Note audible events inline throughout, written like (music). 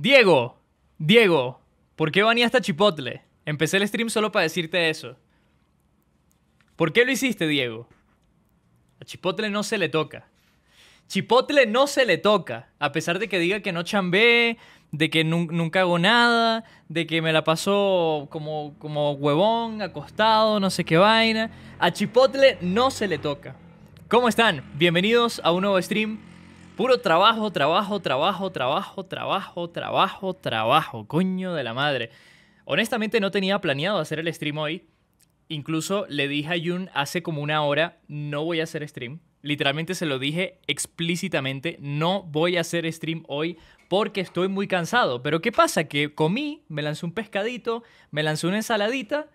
Diego, Diego, ¿por qué baneaste a Chipotle? Empecé el stream solo para decirte eso. ¿Por qué lo hiciste, Diego? A Chipotle no se le toca. Chipotle no se le toca, a pesar de que diga que no chambé, de que nunca hago nada, de que me la paso como, como huevón, acostado, no sé qué vaina. A Chipotle no se le toca. ¿Cómo están? Bienvenidos a un nuevo stream. Puro trabajo, trabajo, trabajo, trabajo, trabajo, trabajo, trabajo. Coño de la madre. Honestamente no tenía planeado hacer el stream hoy. Incluso le dije a Jun hace como una hora, no voy a hacer stream. Literalmente se lo dije explícitamente, no voy a hacer stream hoy porque estoy muy cansado. Pero ¿qué pasa? Que comí, me lancé un pescadito, me lancé una ensaladita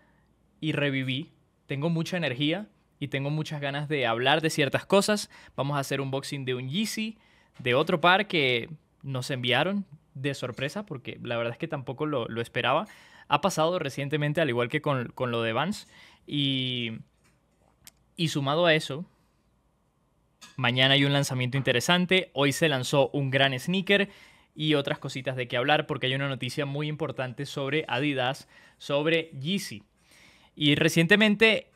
y reviví. Tengo mucha energía y tengo muchas ganas de hablar de ciertas cosas. Vamos a hacer un unboxing de un Yeezy, de otro par que nos enviaron de sorpresa porque la verdad es que tampoco lo, esperaba. Ha pasado recientemente, al igual que con, con lo de Vans. Y, y sumado a eso, Mañana hay un lanzamiento interesante, hoy se lanzó un gran sneaker y otras cositas de qué hablar porque hay una noticia muy importante sobre Adidas, sobre Yeezy. Y recientemente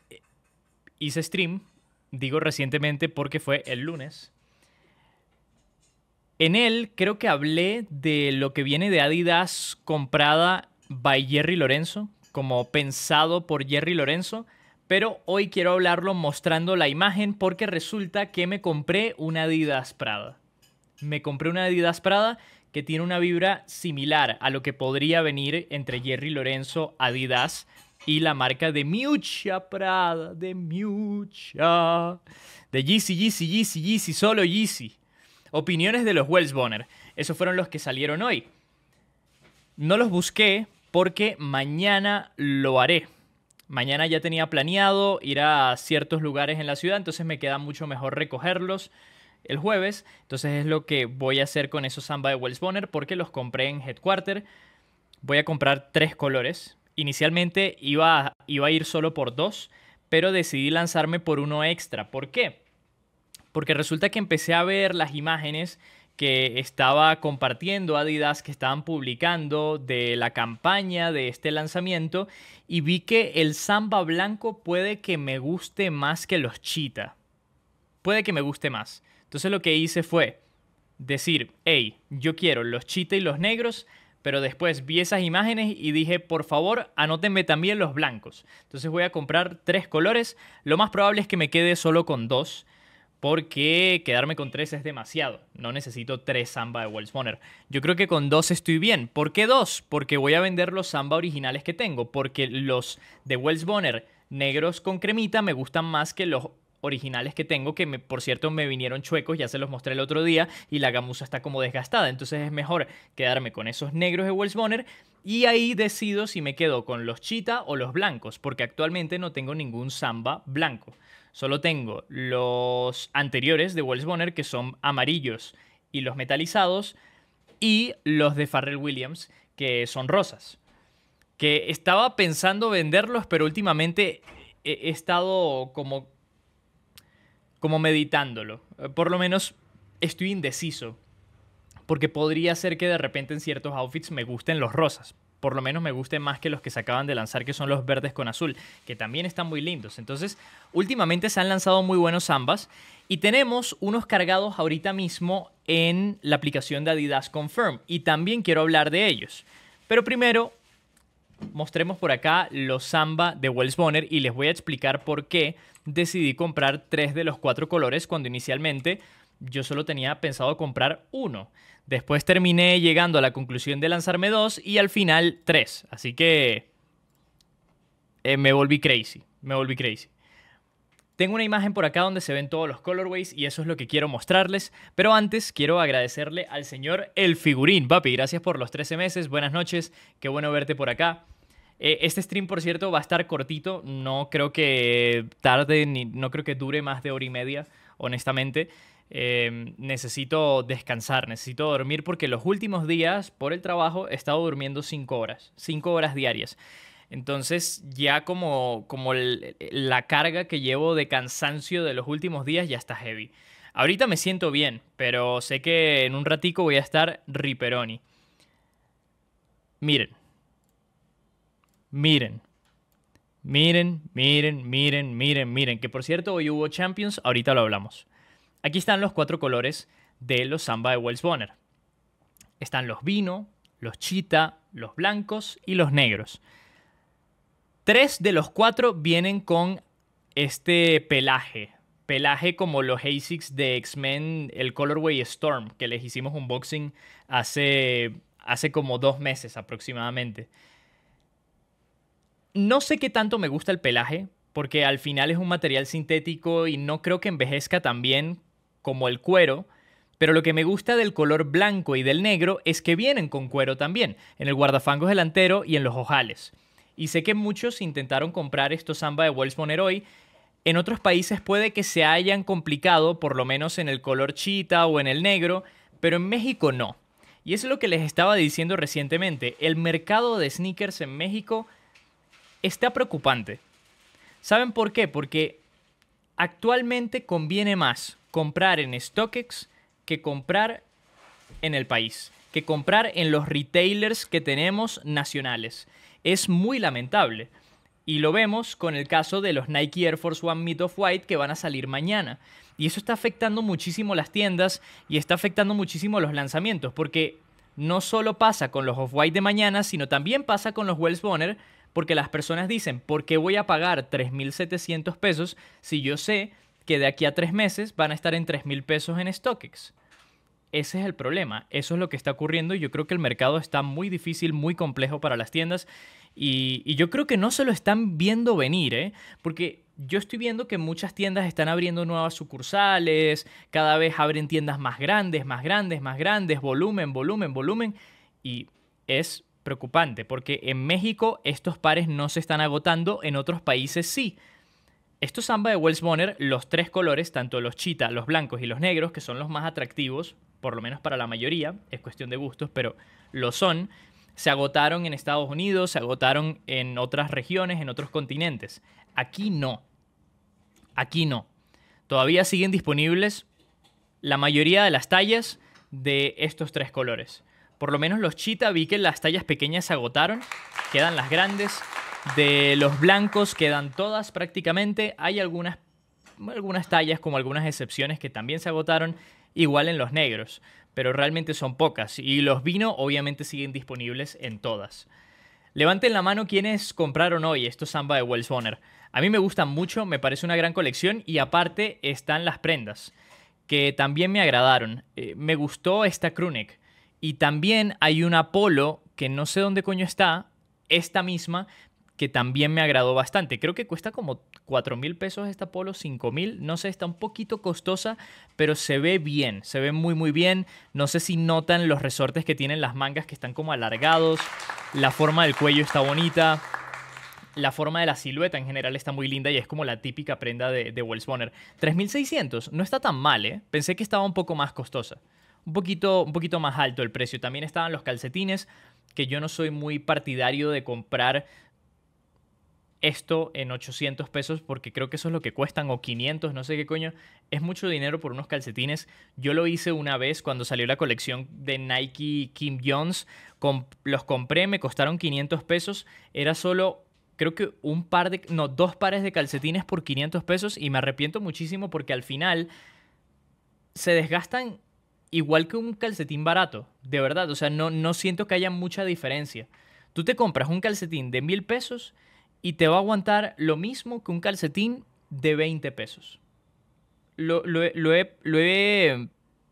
hice stream, digo recientemente porque fue el lunes. En él creo que hablé de lo que viene de Adidas comprada by Jerry Lorenzo, como pensado por Jerry Lorenzo pero hoy quiero hablarlo mostrando la imagen porque resulta que me compré una Adidas Prada. Me compré una Adidas Prada que tiene una vibra similar a lo que podría venir entre Jerry Lorenzo, Adidas y la marca de Miucha Prada, de Miucha, de Yeezy, Yeezy, Yeezy, Yeezy, solo Yeezy. Opiniones de los Wells Bonner. Esos fueron los que salieron hoy. No los busqué porque mañana lo haré. Mañana ya tenía planeado ir a ciertos lugares en la ciudad, entonces me queda mucho mejor recogerlos el jueves. Entonces es lo que voy a hacer con esos Samba de Wells Bonner porque los compré en Headquarter. Voy a comprar tres colores. Inicialmente iba iba a ir solo por dos, pero decidí lanzarme por uno extra. ¿Por qué? Porque resulta que empecé a ver las imágenes que estaba compartiendo Adidas, que estaban publicando de la campaña de este lanzamiento y vi que el samba blanco puede que me guste más que los cheetah. Puede que me guste más. Entonces lo que hice fue decir, hey, yo quiero los cheetah y los negros, pero después vi esas imágenes y dije, por favor, anótenme también los blancos. Entonces voy a comprar tres colores. Lo más probable es que me quede solo con dos porque quedarme con tres es demasiado. No necesito tres samba de Wells Bonner. Yo creo que con dos estoy bien. ¿Por qué dos? Porque voy a vender los samba originales que tengo. Porque los de Wells Bonner negros con cremita me gustan más que los originales que tengo, que por cierto me vinieron chuecos, ya se los mostré el otro día, y la gamuza está como desgastada. Entonces es mejor quedarme con esos negros de Wells Bonner y ahí decido si me quedo con los chita o los blancos, porque actualmente no tengo ningún samba blanco. Solo tengo los anteriores de Wells Bonner, que son amarillos y los metalizados, y los de Farrell Williams, que son rosas. Que estaba pensando venderlos, pero últimamente he, estado como, como meditándolo. Por lo menos estoy indeciso. Porque podría ser que de repente en ciertos outfits me gusten los rosas por lo menos me gusten más que los que se acaban de lanzar, que son los verdes con azul, que también están muy lindos. Entonces, últimamente se han lanzado muy buenos ambas y tenemos unos cargados ahorita mismo en la aplicación de Adidas Confirm y también quiero hablar de ellos. Pero primero, mostremos por acá los Samba de Wells Bonner y les voy a explicar por qué decidí comprar tres de los cuatro colores cuando inicialmente yo solo tenía pensado comprar uno. Después terminé llegando a la conclusión de lanzarme dos y al final tres. Así que eh, me volví crazy. Me volví crazy. Tengo una imagen por acá donde se ven todos los colorways y eso es lo que quiero mostrarles. Pero antes quiero agradecerle al señor El Figurín. Papi, gracias por los 13 meses. Buenas noches. Qué bueno verte por acá. Eh, este stream, por cierto, va a estar cortito. No creo que tarde ni no creo que dure más de hora y media, honestamente. Em, necesito descansar, necesito dormir porque los últimos días por el trabajo he estado durmiendo 5 horas, 5 horas diarias. Entonces ya como, como la carga que llevo de cansancio de los últimos días ya está heavy. Ahorita me siento bien, pero sé que en un ratico voy a estar riperoni. Miren. Miren. Miren, miren, miren, miren, miren. Que por cierto, hoy hubo Champions, ahorita lo hablamos. Aquí están los cuatro colores de los Samba de Wells Bonner. Están los vino, los chita, los blancos y los negros. Tres de los cuatro vienen con este pelaje. Pelaje como los ASICs de X-Men, el Colorway Storm, que les hicimos un unboxing hace, hace como dos meses aproximadamente. No sé qué tanto me gusta el pelaje, porque al final es un material sintético y no creo que envejezca tan bien como el cuero. Pero lo que me gusta del color blanco y del negro es que vienen con cuero también, en el guardafangos delantero y en los ojales. Y sé que muchos intentaron comprar estos Samba de Wells hoy. En otros países puede que se hayan complicado, por lo menos en el color chita o en el negro, pero en México no. Y es lo que les estaba diciendo recientemente. El mercado de sneakers en México está preocupante. ¿Saben por qué? Porque actualmente conviene más comprar en StockX que comprar en el país, que comprar en los retailers que tenemos nacionales. Es muy lamentable. Y lo vemos con el caso de los Nike Air Force One Meet of White que van a salir mañana. Y eso está afectando muchísimo las tiendas y está afectando muchísimo los lanzamientos, porque no solo pasa con los Off-White de mañana, sino también pasa con los Wells Bonner, porque las personas dicen, ¿por qué voy a pagar 3.700 pesos si yo sé que de aquí a tres meses van a estar en 3.000 pesos en StockX? Ese es el problema, eso es lo que está ocurriendo y yo creo que el mercado está muy difícil, muy complejo para las tiendas y, yo creo que no se lo están viendo venir, ¿eh? porque yo estoy viendo que muchas tiendas están abriendo nuevas sucursales, cada vez abren tiendas más grandes, más grandes, más grandes, volumen, volumen, volumen y es preocupante porque en México estos pares no se están agotando, en otros países sí. Estos samba de Wells Bonner, los tres colores, tanto los chita, los blancos y los negros, que son los más atractivos, por lo menos para la mayoría, es cuestión de gustos, pero lo son, se agotaron en Estados Unidos, se agotaron en otras regiones, en otros continentes. Aquí no. Aquí no. Todavía siguen disponibles la mayoría de las tallas de estos tres colores. Por lo menos los chita vi que las tallas pequeñas se agotaron, quedan las grandes. De los blancos quedan todas prácticamente. Hay algunas, algunas tallas como algunas excepciones que también se agotaron igual en los negros, pero realmente son pocas y los vino obviamente siguen disponibles en todas. Levanten la mano quienes compraron hoy estos Samba de Wells Bonner. A mí me gustan mucho, me parece una gran colección y aparte están las prendas, que también me agradaron. Eh, me gustó esta crewneck y también hay una polo que no sé dónde coño está, esta misma, que también me agradó bastante. Creo que cuesta como 4 mil pesos esta polo, 5 mil, no sé, está un poquito costosa, pero se ve bien, se ve muy muy bien. No sé si notan los resortes que tienen las mangas que están como alargados, la forma del cuello está bonita. La forma de la silueta en general está muy linda y es como la típica prenda de, Wells Bonner. 3.600, no está tan mal, ¿eh? Pensé que estaba un poco más costosa. Un poquito, un poquito más alto el precio. También estaban los calcetines, que yo no soy muy partidario de comprar esto en 800 pesos porque creo que eso es lo que cuestan o 500, no sé qué coño. Es mucho dinero por unos calcetines. Yo lo hice una vez cuando salió la colección de Nike Kim Jones. los compré, me costaron 500 pesos. Era solo, creo que un par de, no, dos pares de calcetines por 500 pesos y me arrepiento muchísimo porque al final se desgastan igual que un calcetín barato, de verdad. O sea, no, no siento que haya mucha diferencia. Tú te compras un calcetín de mil pesos y te va a aguantar lo mismo que un calcetín de 20 pesos. Lo, he,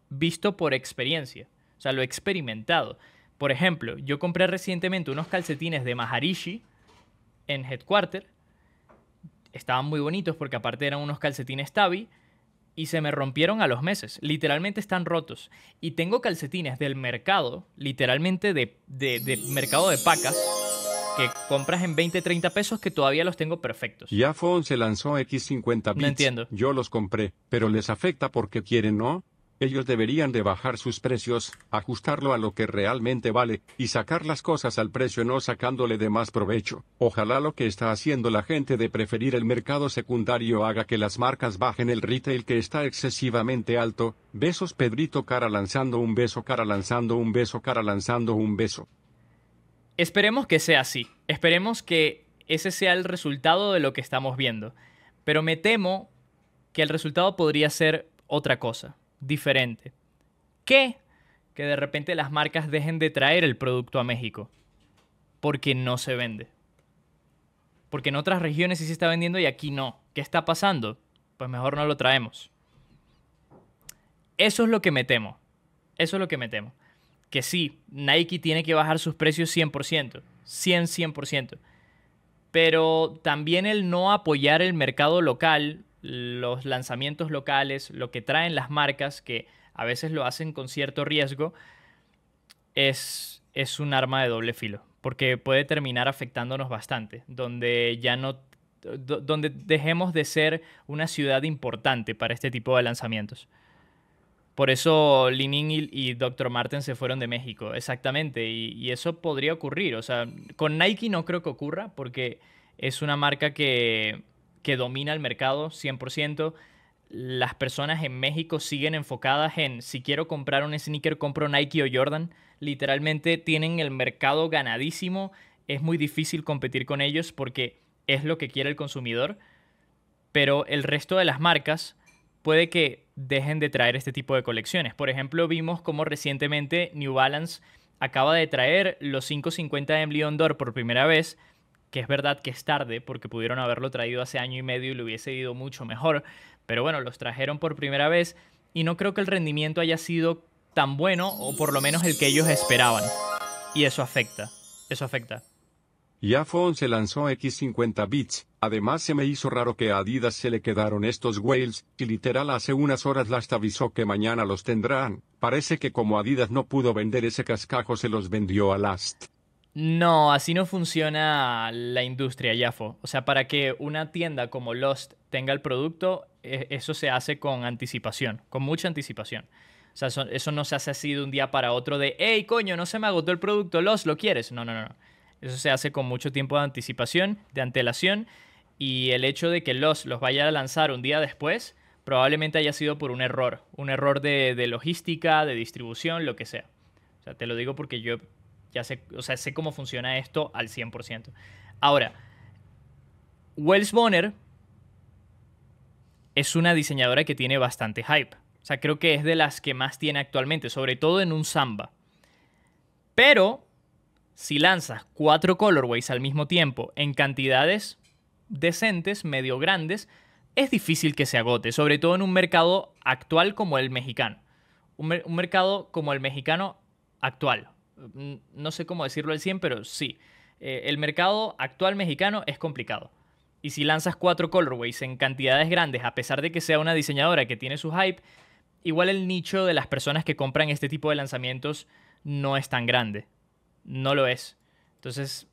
visto por experiencia, o sea, lo he experimentado. Por ejemplo, yo compré recientemente unos calcetines de Maharishi en Headquarter. Estaban muy bonitos porque aparte eran unos calcetines Tabi y se me rompieron a los meses. Literalmente están rotos. Y tengo calcetines del mercado, literalmente de, de mercado de pacas que compras en 20, 30 pesos que todavía los tengo perfectos. Ya Phone se lanzó X50 bits. No entiendo. Yo los compré, pero les afecta porque quieren, ¿no? Ellos deberían de bajar sus precios, ajustarlo a lo que realmente vale, y sacar las cosas al precio no sacándole de más provecho. Ojalá lo que está haciendo la gente de preferir el mercado secundario haga que las marcas bajen el retail que está excesivamente alto. Besos Pedrito cara lanzando un beso cara lanzando un beso cara lanzando un beso. Esperemos que sea así. Esperemos que ese sea el resultado de lo que estamos viendo. Pero me temo que el resultado podría ser otra cosa, diferente. ¿Qué? Que de repente las marcas dejen de traer el producto a México. Porque no se vende. Porque en otras regiones sí se está vendiendo y aquí no. ¿Qué está pasando? Pues mejor no lo traemos. Eso es lo que me temo. Eso es lo que me temo. Que sí, Nike tiene que bajar sus precios 100%. 100, 100%. Pero también el no apoyar el mercado local, los lanzamientos locales, lo que traen las marcas, que a veces lo hacen con cierto riesgo, es, es un arma de doble filo. Porque puede terminar afectándonos bastante. Donde ya no donde dejemos de ser una ciudad importante para este tipo de lanzamientos. Por eso Linin y, Dr. Martin se fueron de México, exactamente. Y, eso podría ocurrir. O sea, con Nike no creo que ocurra porque es una marca que, que domina el mercado 100%. Las personas en México siguen enfocadas en si quiero comprar un sneaker, compro Nike o Jordan. Literalmente tienen el mercado ganadísimo. Es muy difícil competir con ellos porque es lo que quiere el consumidor. Pero el resto de las marcas puede que dejen de traer este tipo de colecciones. Por ejemplo, vimos como recientemente New Balance acaba de traer los 550 de Leon Dor por primera vez, que es verdad que es tarde porque pudieron haberlo traído hace año y medio y le hubiese ido mucho mejor, pero bueno, los trajeron por primera vez y no creo que el rendimiento haya sido tan bueno o por lo menos el que ellos esperaban. Y eso afecta, eso afecta. Y iPhone se lanzó X50 bits. Además se me hizo raro que a Adidas se le quedaron estos whales, y literal hace unas horas Last avisó que mañana los tendrán. Parece que como Adidas no pudo vender ese cascajo se los vendió a Last. No, así no funciona la industria, Yafo. O sea, para que una tienda como Lost tenga el producto, e, eso se hace con anticipación, con mucha anticipación. O sea, eso, no se hace así de un día para otro de, hey, coño, no se me agotó el producto, Lost, ¿lo quieres? No, no, no. Eso se hace con mucho tiempo de anticipación, de antelación, y el hecho de que los los vaya a lanzar un día después probablemente haya sido por un error, un error de, logística, de distribución, lo que sea. O sea, te lo digo porque yo ya sé, o sea, sé cómo funciona esto al 100%. Ahora, Wells Bonner es una diseñadora que tiene bastante hype. O sea, creo que es de las que más tiene actualmente, sobre todo en un samba. Pero si lanzas cuatro colorways al mismo tiempo en cantidades decentes, medio grandes, es difícil que se agote, sobre todo en un mercado actual como el mexicano. Un, mercado como el mexicano actual. No sé cómo decirlo al 100, pero sí. Eh, el mercado actual mexicano es complicado. Y si lanzas cuatro colorways en cantidades grandes, a pesar de que sea una diseñadora que tiene su hype, igual el nicho de las personas que compran este tipo de lanzamientos no es tan grande no lo es. Entonces,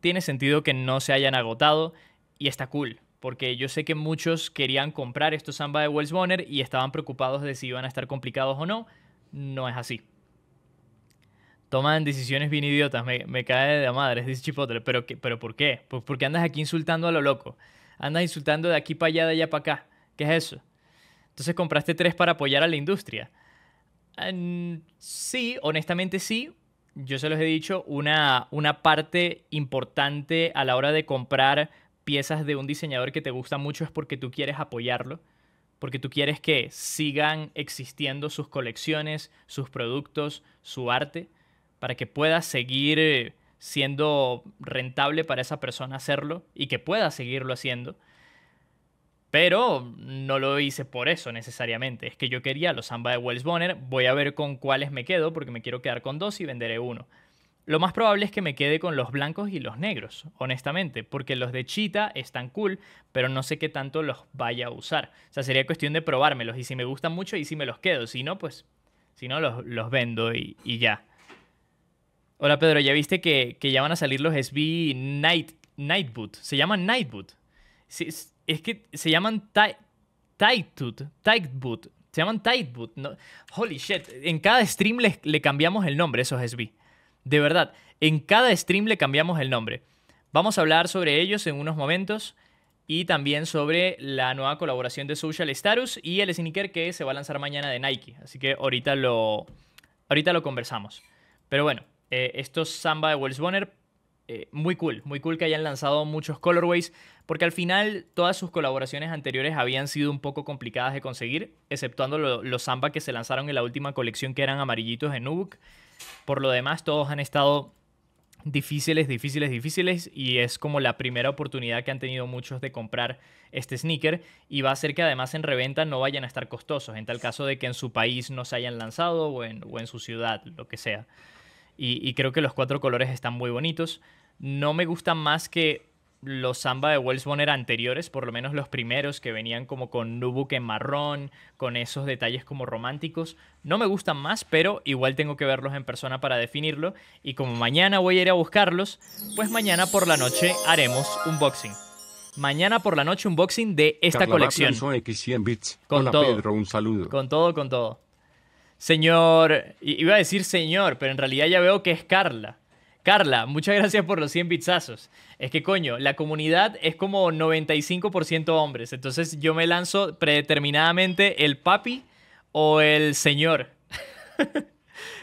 tiene sentido que no se hayan agotado y está cool, porque yo sé que muchos querían comprar estos Samba de Wells Bonner y estaban preocupados de si iban a estar complicados o no. No es así. Toman decisiones bien idiotas, me, cae de madre, dice Chipotle. ¿Pero, ¿Pero por qué? Porque andas aquí insultando a lo loco. Andas insultando de aquí para allá, de allá para acá. ¿Qué es eso? Entonces compraste tres para apoyar a la industria. sí, honestamente sí, yo se los he dicho, una parte importante a la hora de comprar piezas de un diseñador que te gusta mucho es porque tú quieres apoyarlo, porque tú quieres que sigan existiendo sus colecciones, sus productos, su arte, para que pueda seguir eh, siendo rentable para esa persona hacerlo y que pueda seguirlo haciendo. Pero no lo hice por eso necesariamente. Es que yo quería los Samba de Wells Bonner. Voy a ver con cuáles me quedo porque me quiero quedar con dos y venderé uno. Lo más probable es que me quede con los blancos y los negros, honestamente, porque los de Cheetah están cool, pero no sé qué tanto los vaya a usar. O sea, sería cuestión de probármelos y si me gustan mucho y si me los quedo, si no, pues, si no, los, vendo y, ya. Hola Pedro, ¿ya viste que, ya van a salir los SB Night, Night Boot? Se llaman Night Boot. Sí, es que se llaman tight, tight boot. Se llaman tight boot. holy shit. En cada stream le, cambiamos el nombre, esos SB. De verdad, en cada stream le cambiamos el nombre. Vamos a hablar sobre ellos en unos momentos y también sobre la nueva colaboración de Social Status y el sneaker que se va a lanzar mañana de Nike. Así que ahorita lo, ahorita lo conversamos. Pero bueno, eh, estos Samba de Wells Bonner eh, muy cool, muy cool que hayan lanzado muchos colorways, porque al final todas sus colaboraciones anteriores habían sido un poco complicadas de conseguir, exceptuando los Samba que se lanzaron en la última colección que eran amarillitos en Nubuck. Por lo demás, todos han estado difíciles, difíciles, difíciles y es como la primera oportunidad que han tenido muchos de comprar este sneaker y va a ser que además en reventa no vayan a estar costosos, en tal caso de que en su país no se hayan lanzado o en su ciudad, lo que sea. Y, y, creo que los cuatro colores están muy bonitos. No me gustan más que los Samba de Wells Bonner anteriores, por lo menos los primeros que venían como con Nubuck en marrón, con esos detalles como románticos. No me gustan más, pero igual tengo que verlos en persona para definirlo. Y como mañana voy a ir a buscarlos, pues mañana por la noche haremos un boxing. Mañana por la noche un boxing de esta Carla colección. Batman, X100 bits. Con Hola todo. Pedro, un saludo. Con todo, con todo. Señor, iba a decir señor, pero en realidad ya veo que es Carla. Carla, muchas gracias por los 100 bitsazos. Es que coño, la comunidad es como 95% hombres, entonces yo me lanzo predeterminadamente el papi o el señor. (laughs)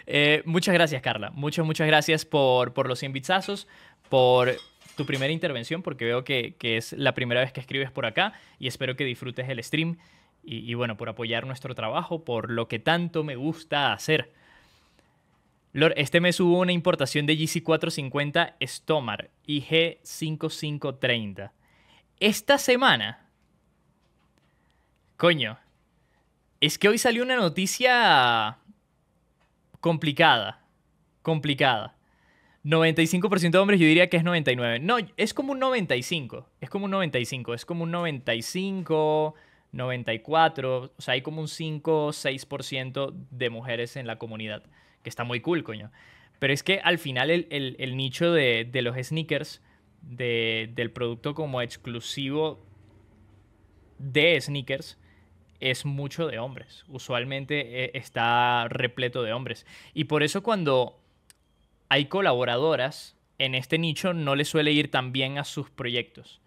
Eh, muchas gracias, Carla. Muchas, muchas gracias por, por los 100 bitsazos, por tu primera intervención, porque veo que, que es la primera vez que escribes por acá y espero que disfrutes el stream y, bueno, por apoyar nuestro trabajo, por lo que tanto me gusta hacer. Lord, este mes hubo una importación de GC450 Stomar y G5530. Esta semana, coño, es que hoy salió una noticia complicada, complicada. 95% de hombres, yo diría que es 99. No, es como un 95. Es como un 95. Es como un 95, 94. O sea, hay como un 5, 6% de mujeres en la comunidad. Que está muy cool, coño. Pero es que al final el, el- el nicho de, de los sneakers, de- del producto como exclusivo de sneakers, es mucho de hombres. Usualmente eh, está repleto de hombres. Y por eso cuando hay colaboradoras en este nicho no le suele ir tan bien a sus proyectos.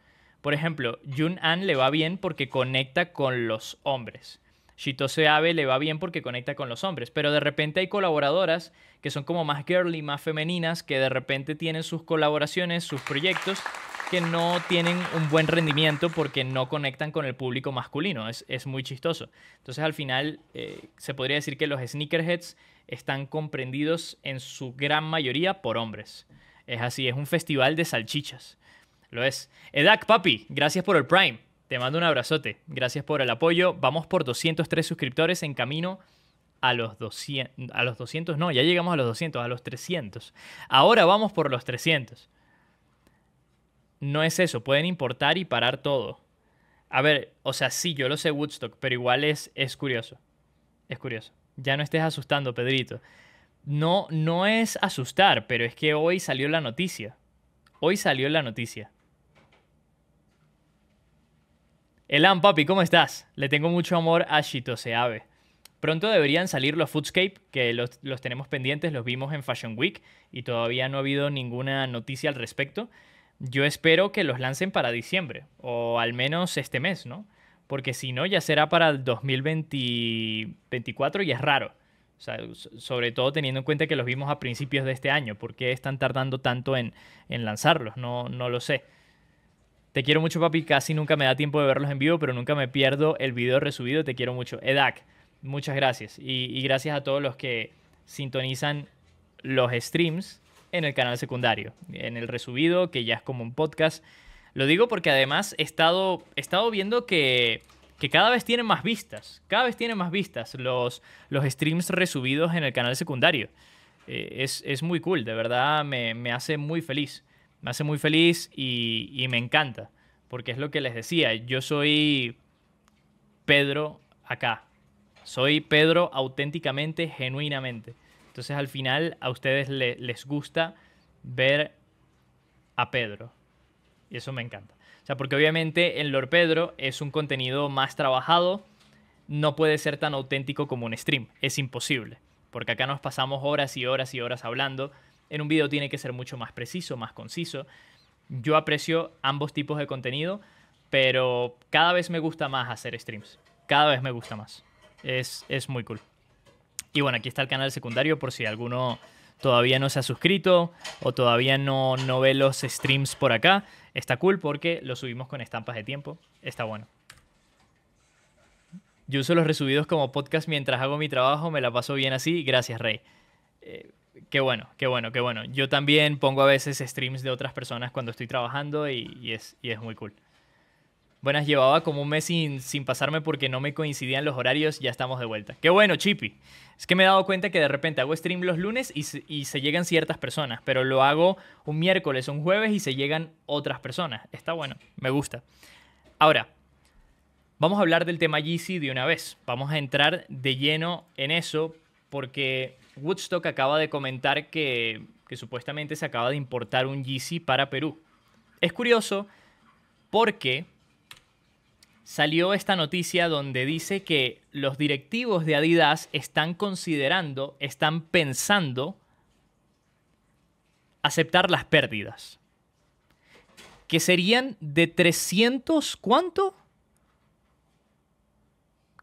Por ejemplo, Jun An le va bien porque conecta con los hombres. Shitose Abe le va bien porque conecta con los hombres, pero de repente hay colaboradoras que son como más girly, más femeninas, que de repente tienen sus colaboraciones, sus proyectos, que no tienen un buen rendimiento porque no conectan con el público masculino. Es, es muy chistoso. Entonces al final eh, se podría decir que los sneakerheads están comprendidos en su gran mayoría por hombres. Es así, es un festival de salchichas. Lo es. Edak, papi, gracias por el Prime. Te mando un abrazote. Gracias por el apoyo. Vamos por 203 suscriptores en camino a los 200. A los 200, no, ya llegamos a los 200, a los 300. Ahora vamos por los 300. No es eso, pueden importar y parar todo. A ver, o sea, sí, yo lo sé Woodstock, pero igual es, es curioso. Es curioso. Ya no estés asustando, Pedrito. No, no es asustar, pero es que hoy salió la noticia. Hoy salió la noticia. Elan, papi, ¿cómo estás? Le tengo mucho amor a Shitose Abe. Pronto deberían salir los Foodscape, que los, los tenemos pendientes, los vimos en Fashion Week y todavía no ha habido ninguna noticia al respecto. Yo espero que los lancen para diciembre, o al menos este mes, ¿no? Porque si no, ya será para el 2024 y es raro. O sea, sobre todo teniendo en cuenta que los vimos a principios de este año. ¿Por qué están tardando tanto en, en lanzarlos? No, no lo sé. Te quiero mucho, papi. Casi nunca me da tiempo de verlos en vivo, pero nunca me pierdo el video resubido. Te quiero mucho. Edak, muchas gracias. Y, gracias a todos los que sintonizan los streams en el canal secundario, en el resubido, que ya es como un podcast. Lo digo porque además he estado, he estado viendo que, cada vez tienen más vistas. Cada vez tienen más vistas los, los streams resubidos en el canal secundario. Eh, es, es, muy cool, de verdad me, me, hace muy feliz. Me hace muy feliz y, me encanta. Porque es lo que les decía, yo soy Pedro acá. Soy Pedro auténticamente, genuinamente. Entonces al final a ustedes le, les gusta ver a Pedro. Y eso me encanta. O sea, porque obviamente en Lord Pedro es un contenido más trabajado. No puede ser tan auténtico como un stream. Es imposible. Porque acá nos pasamos horas y horas y horas hablando. En un video tiene que ser mucho más preciso, más conciso. Yo aprecio ambos tipos de contenido, pero cada vez me gusta más hacer streams. Cada vez me gusta más. Es, es muy cool. Y bueno, aquí está el canal secundario por si alguno todavía no se ha suscrito o todavía no, no ve los streams por acá, está cool porque lo subimos con estampas de tiempo. Está bueno. Yo uso los resubidos como podcast mientras hago mi trabajo, me la paso bien así. Gracias, Rey. Eh, qué bueno, qué bueno, qué bueno. Yo también pongo a veces streams de otras personas cuando estoy trabajando y, es, muy cool. Buenas, llevaba como un mes sin, pasarme porque no me coincidían los horarios, ya estamos de vuelta. Qué bueno, Chippy. Es que me he dado cuenta que de repente hago stream los lunes y se, y se llegan ciertas personas, pero lo hago un miércoles, un jueves y se llegan otras personas. Está bueno, me gusta. Ahora, vamos a hablar del tema Yeezy de una vez. Vamos a entrar de lleno en eso porque Woodstock acaba de comentar que, que supuestamente se acaba de importar un Yeezy para Perú. Es curioso porque salió esta noticia donde dice que los directivos de Adidas están considerando, están pensando aceptar las pérdidas. Que serían de 300, ¿cuánto?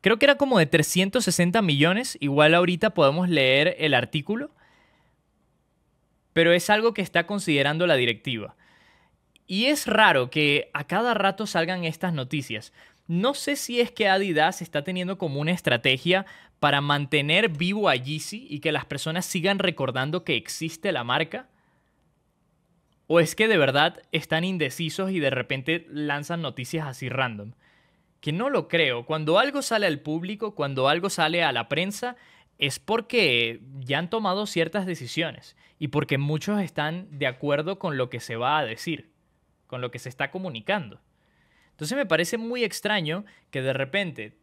Creo que era como de 360 millones. Igual ahorita podemos leer el artículo. Pero es algo que está considerando la directiva. Y es raro que a cada rato salgan estas noticias. No sé si es que Adidas está teniendo como una estrategia para mantener vivo a Yeezy y que las personas sigan recordando que existe la marca. ¿O es que de verdad están indecisos y de repente lanzan noticias así random? Que no lo creo. Cuando algo sale al público, cuando algo sale a la prensa, es porque ya han tomado ciertas decisiones y porque muchos están de acuerdo con lo que se va a decir, con lo que se está comunicando. Entonces me parece muy extraño que de repente,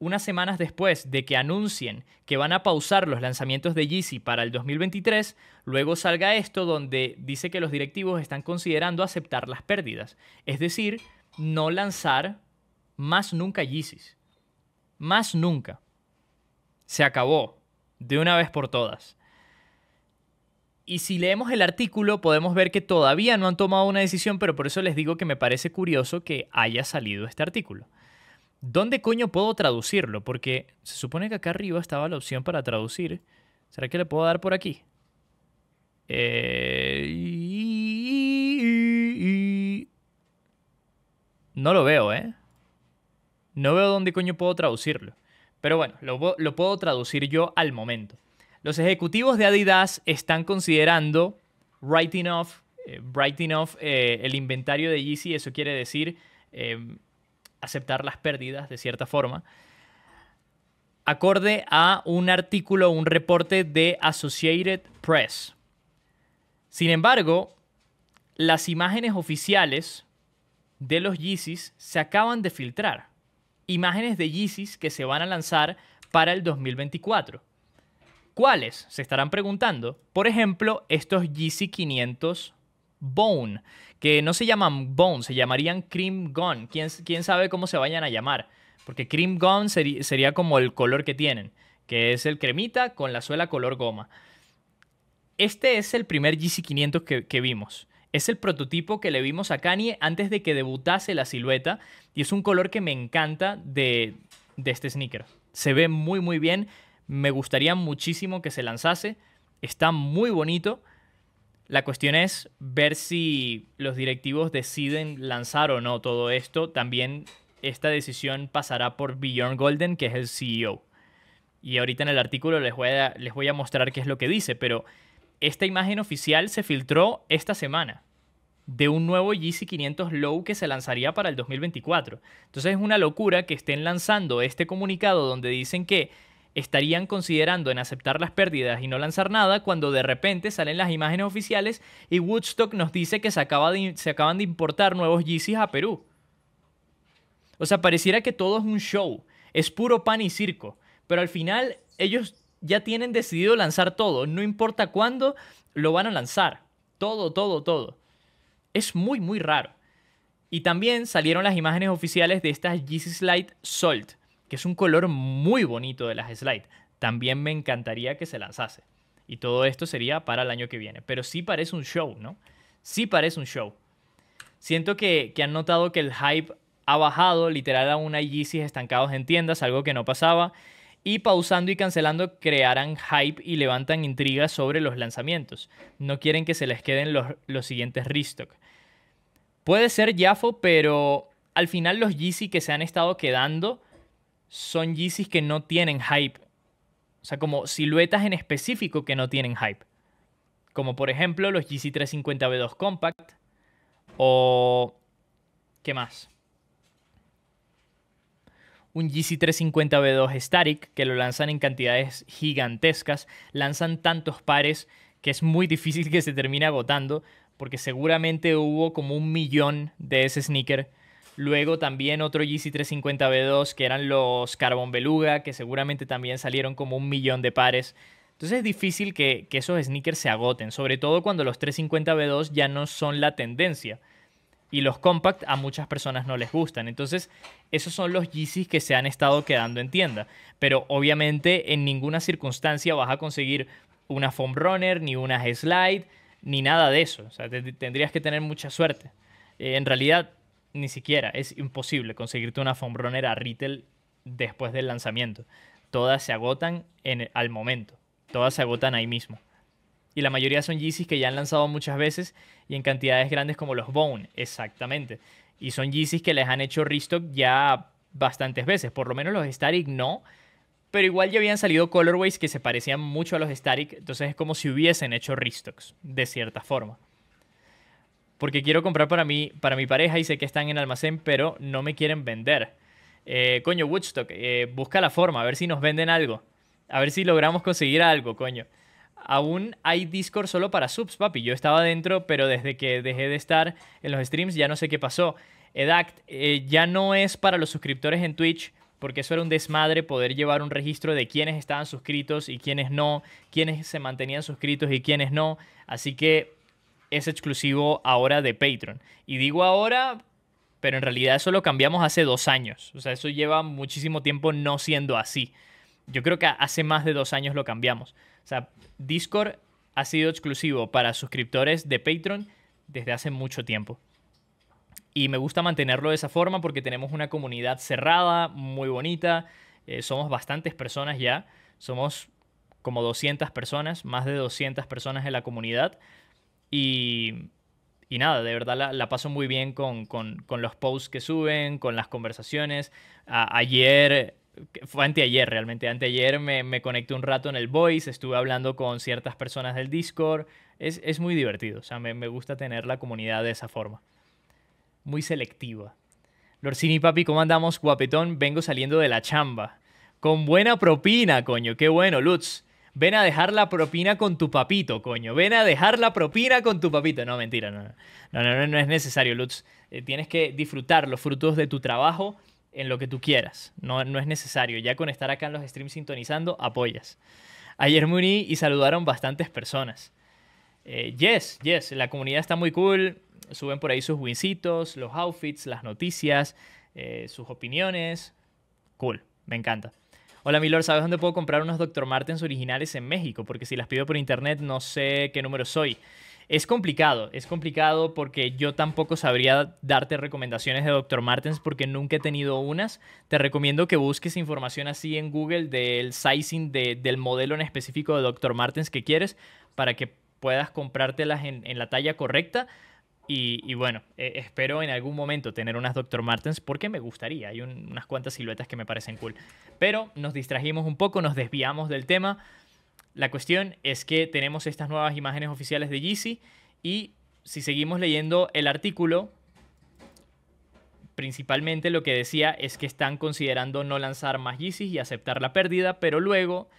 unas semanas después de que anuncien que van a pausar los lanzamientos de Yeezy para el 2023, luego salga esto donde dice que los directivos están considerando aceptar las pérdidas, es decir, no lanzar más nunca Yeezys. Más nunca. Se acabó, de una vez por todas. Y si leemos el artículo podemos ver que todavía no han tomado una decisión, pero por eso les digo que me parece curioso que haya salido este artículo. ¿Dónde coño puedo traducirlo? Porque se supone que acá arriba estaba la opción para traducir. ¿Será que le puedo dar por aquí? Eh, no lo veo, ¿eh? No veo dónde coño puedo traducirlo. Pero bueno, lo, puedo traducir yo al momento. Los ejecutivos de Adidas están considerando writing off, eh, writing off eh, el inventario de Yeezy, eso quiere decir eh, aceptar las pérdidas de cierta forma, acorde a un artículo, un reporte de Associated Press. Sin embargo, las imágenes oficiales de los Yeezys se acaban de filtrar. Imágenes de Yeezys que se van a lanzar para el 2024. ¿Cuáles? Se estarán preguntando. Por ejemplo, estos GC500 Bone, que no se llaman Bone, se llamarían Cream Gone. ¿Quién, quién sabe cómo se vayan a llamar? Porque Cream Gone sería, como el color que tienen, que es el cremita con la suela color goma. Este es el primer GC500 que, que vimos. Es el prototipo que le vimos a Kanye antes de que debutase la silueta y es un color que me encanta de, de este sneaker. Se ve muy muy bien. Me gustaría muchísimo que se lanzase. Está muy bonito. La cuestión es ver si los directivos deciden lanzar o no todo esto. También esta decisión pasará por Bjorn Golden, que es el CEO. Y ahorita en el artículo les voy, a, les voy a mostrar qué es lo que dice, pero esta imagen oficial se filtró esta semana de un nuevo GC 500 Low que se lanzaría para el 2024. Entonces es una locura que estén lanzando este comunicado donde dicen que estarían considerando en aceptar las pérdidas y no lanzar nada cuando de repente salen las imágenes oficiales y Woodstock nos dice que se, acaba de, se acaban de importar nuevos Yeezys a Perú. O sea, pareciera que todo es un show, es puro pan y circo, pero al final ellos ya tienen decidido lanzar todo, no importa cuándo lo van a lanzar, todo, todo, todo. Es muy, muy raro. Y también salieron las imágenes oficiales de estas Yeezy Slide Salt que es un color muy bonito de las Slide. También me encantaría que se lanzase. Y todo esto sería para el año que viene. Pero sí parece un show, ¿no? Sí parece un show. Siento que, han notado que el hype ha bajado, literal a una Yeezys estancados en tiendas, algo que no pasaba. Y pausando y cancelando crearán hype y levantan intrigas sobre los lanzamientos. No quieren que se les queden los, los siguientes restock. Puede ser Yafo, pero al final los Yeezy que se han estado quedando son Yeezys que no tienen hype. O sea, como siluetas en específico que no tienen hype. Como por ejemplo los Yeezy 350 V2 Compact. O... ¿Qué más? Un GC350B2 Static que lo lanzan en cantidades gigantescas, lanzan tantos pares que es muy difícil que se termine agotando porque seguramente hubo como un millón de ese sneaker. Luego también otro GC350B2 que eran los Carbon Beluga que seguramente también salieron como un millón de pares. Entonces es difícil que, que esos sneakers se agoten, sobre todo cuando los 350B2 ya no son la tendencia y los compact a muchas personas no les gustan. Entonces, esos son los Yeezys que se han estado quedando en tienda. Pero obviamente en ninguna circunstancia vas a conseguir una foam runner, ni una slide, ni nada de eso. O sea, tendrías que tener mucha suerte. Eh, en realidad, ni siquiera. Es imposible conseguirte una foam runner a retail después del lanzamiento. Todas se agotan en, al momento. Todas se agotan ahí mismo. Y la mayoría son Yeezys que ya han lanzado muchas veces y en cantidades grandes como los Bone, exactamente. Y son Yeezys que les han hecho restock ya bastantes veces, por lo menos los Static no, pero igual ya habían salido colorways que se parecían mucho a los Static, entonces es como si hubiesen hecho restocks, de cierta forma. Porque quiero comprar para mí, para mi pareja y sé que están en almacén, pero no me quieren vender. Eh, coño, Woodstock, eh, busca la forma, a ver si nos venden algo. A ver si logramos conseguir algo, coño aún hay Discord solo para subs, papi. Yo estaba dentro, pero desde que dejé de estar en los streams ya no sé qué pasó. Edact eh, ya no es para los suscriptores en Twitch, porque eso era un desmadre poder llevar un registro de quiénes estaban suscritos y quiénes no, quiénes se mantenían suscritos y quiénes no. Así que es exclusivo ahora de Patreon. Y digo ahora, pero en realidad eso lo cambiamos hace dos años. O sea, eso lleva muchísimo tiempo no siendo así. Yo creo que hace más de dos años lo cambiamos. Sea, Discord ha sido exclusivo para suscriptores de Patreon desde hace mucho tiempo. Y me gusta mantenerlo de esa forma porque tenemos una comunidad cerrada, muy bonita. Eh, somos bastantes personas ya. Somos como 200 personas, más de 200 personas en la comunidad. Y, y nada, de verdad la, paso muy bien con, los posts que suben, con las conversaciones. ayer fue anteayer realmente, anteayer me, me conecté un rato en el Voice, estuve hablando con ciertas personas del Discord, es, muy divertido, o sea, me, gusta tener la comunidad de esa forma. Muy selectiva. Lorcini papi, ¿cómo andamos? Guapetón, vengo saliendo de la chamba. Con buena propina, coño, qué bueno, Lutz. Ven a dejar la propina con tu papito, coño. Ven a dejar la propina con tu papito. No, mentira, no. No, no, no, es necesario, Lutz. Eh, tienes que disfrutar los frutos de tu trabajo en lo que tú quieras. No, no es necesario. Ya con estar acá en los streams sintonizando, apoyas. Ayer me uní y saludaron bastantes personas. Eh, yes, yes, la comunidad está muy cool. Suben por ahí sus wincitos, los outfits, las noticias, eh, sus opiniones. Cool, me encanta. Hola Milor, ¿sabes dónde puedo comprar unos Dr. Martens originales en México? Porque si las pido por internet no sé qué número soy. Es complicado, es complicado porque yo tampoco sabría darte recomendaciones de Dr. Martens porque nunca he tenido unas. Te recomiendo que busques información así en Google del sizing del modelo en específico de Dr. Martens que quieres para que puedas comprártelas en, la talla correcta. Y, bueno, eh, espero en algún momento tener unas Dr. Martens porque me gustaría. Hay unas cuantas siluetas que me parecen cool. Pero nos distrajimos un poco, nos desviamos del tema. La cuestión es que tenemos estas nuevas imágenes oficiales de Yeezy y si seguimos leyendo el artículo, principalmente lo que decía es que están considerando no lanzar más Yeezy y aceptar la pérdida, pero luego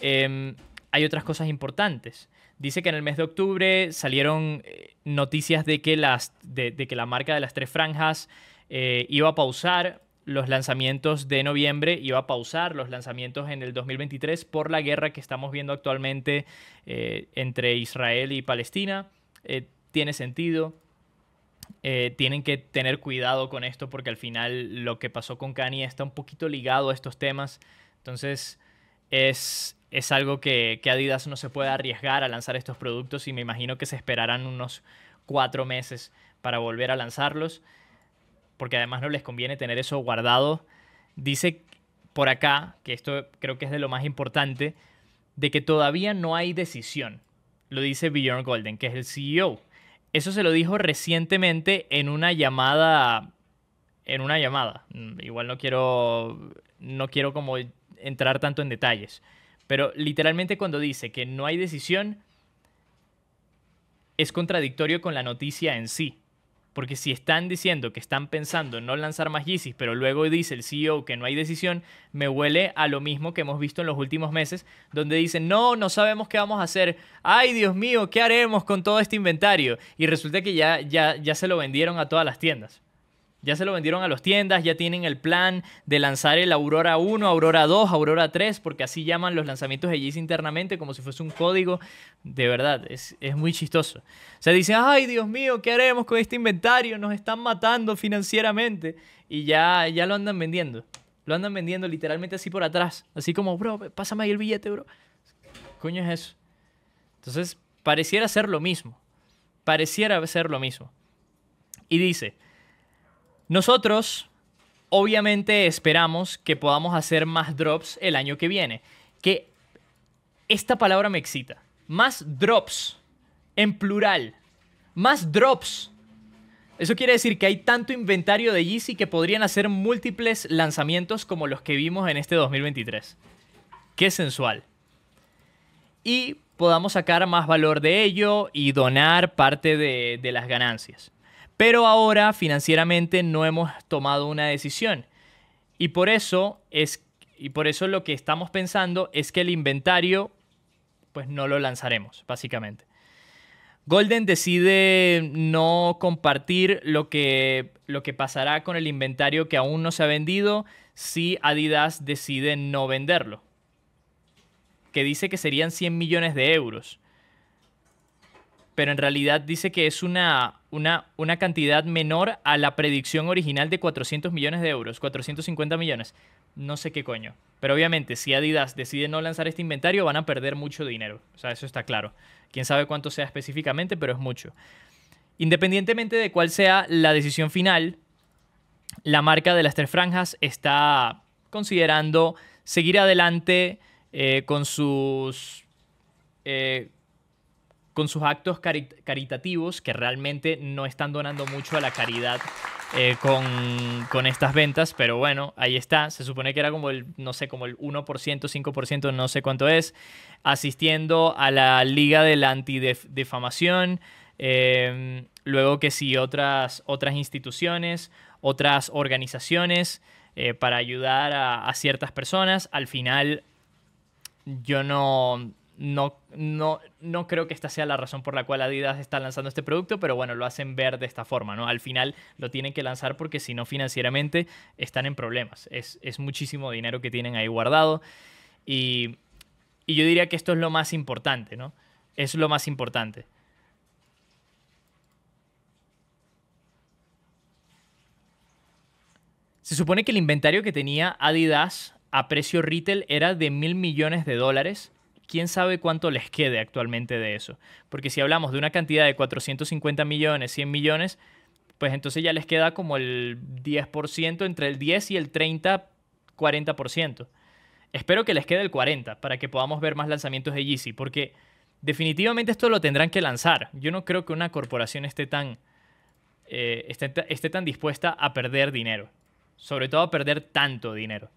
em, hay otras cosas importantes. Dice que en el mes de octubre salieron eh, noticias de que, las, de, que la marca de las tres franjas eh, iba a pausar los lanzamientos de noviembre, iba a pausar los lanzamientos en el 2023 por la guerra que estamos viendo actualmente eh, entre Israel y Palestina. Eh, tiene sentido. Eh, tienen que tener cuidado con esto porque al final lo que pasó con Kanye está un poquito ligado a estos temas. Entonces es, es algo que, que Adidas no se puede arriesgar a lanzar estos productos y me imagino que se esperarán unos cuatro meses para volver a lanzarlos porque además no les conviene tener eso guardado. Dice, por acá, que esto creo que es de lo más importante, de que todavía no hay decisión. Lo dice Bjorn Golden, que es el CEO. Eso se lo dijo recientemente en una llamada. En una llamada. Mm, igual no quiero. No quiero como entrar tanto en detalles. Pero literalmente cuando dice que no hay decisión, es contradictorio con la noticia en sí. Porque si están diciendo que están pensando en no lanzar más Yeezys, pero luego dice el CEO que no hay decisión, me huele a lo mismo que hemos visto en los últimos meses, donde dicen, no, no sabemos qué vamos a hacer. Ay, Dios mío, ¿qué haremos con todo este inventario? Y resulta que ya, ya, ya se lo vendieron a todas las tiendas. Ya se lo vendieron a las tiendas, ya tienen el plan de lanzar el Aurora 1, Aurora 2, Aurora 3, porque así llaman los lanzamientos de Yeezy internamente, como si fuese un código. De verdad, es, muy chistoso. O sea, dicen, ay Dios mío, ¿qué haremos con este inventario? Nos están matando financieramente. Y ya, ya lo andan vendiendo. Lo andan vendiendo literalmente así por atrás. Así como, bro, pásame ahí el billete, bro. coño es eso? Entonces, pareciera ser lo mismo. Pareciera ser lo mismo. Y dice... Nosotros, obviamente, esperamos que podamos hacer más drops el año que viene. Que esta palabra me excita. Más drops, en plural. Más drops. Eso quiere decir que hay tanto inventario de Yeezy que podrían hacer múltiples lanzamientos como los que vimos en este 2023. Qué sensual. Y podamos sacar más valor de ello y donar parte de, de las ganancias. Pero ahora financieramente no hemos tomado una decisión. Y por eso es y por eso lo que estamos pensando es que el inventario pues no lo lanzaremos, básicamente. Golden decide no compartir lo que, lo que pasará con el inventario que aún no se ha vendido si Adidas decide no venderlo. Que dice que serían 100 millones de euros pero en realidad dice que es una, una, una cantidad menor a la predicción original de 400 millones de euros, 450 millones. No sé qué coño. Pero obviamente, si Adidas decide no lanzar este inventario, van a perder mucho dinero. O sea, eso está claro. Quién sabe cuánto sea específicamente, pero es mucho. Independientemente de cuál sea la decisión final, la marca de las tres franjas está considerando seguir adelante eh, con sus eh, con sus actos caritativos que realmente no están donando mucho a la caridad eh, con, estas ventas, pero bueno, ahí está. Se supone que era como el, no sé, como el 1%, 5%, no sé cuánto es, asistiendo a la Liga de la Antidefamación. Em, luego que sí, otras, otras instituciones, otras organizaciones eh, para ayudar a ciertas personas. Al final, yo no, no, no, no creo que esta sea la razón por la cual Adidas está lanzando este producto, pero bueno, lo hacen ver de esta forma, ¿no? Al final lo tienen que lanzar porque si no financieramente están en problemas. Es, muchísimo dinero que tienen ahí guardado y, y yo diría que esto es lo más importante, ¿no? Es lo más importante. Se supone que el inventario que tenía Adidas a precio retail era de mil millones de dólares quién sabe cuánto les quede actualmente de eso. Porque si hablamos de una cantidad de 450 millones, 100 millones, pues entonces ya les queda como el 10%, entre el 10 y el 30, 40%. Espero que les quede el 40 para que podamos ver más lanzamientos de Yeezy, porque definitivamente esto lo tendrán que lanzar. Yo no creo que una corporación esté tan, eh, esté, esté tan dispuesta a perder dinero, sobre todo a perder tanto dinero.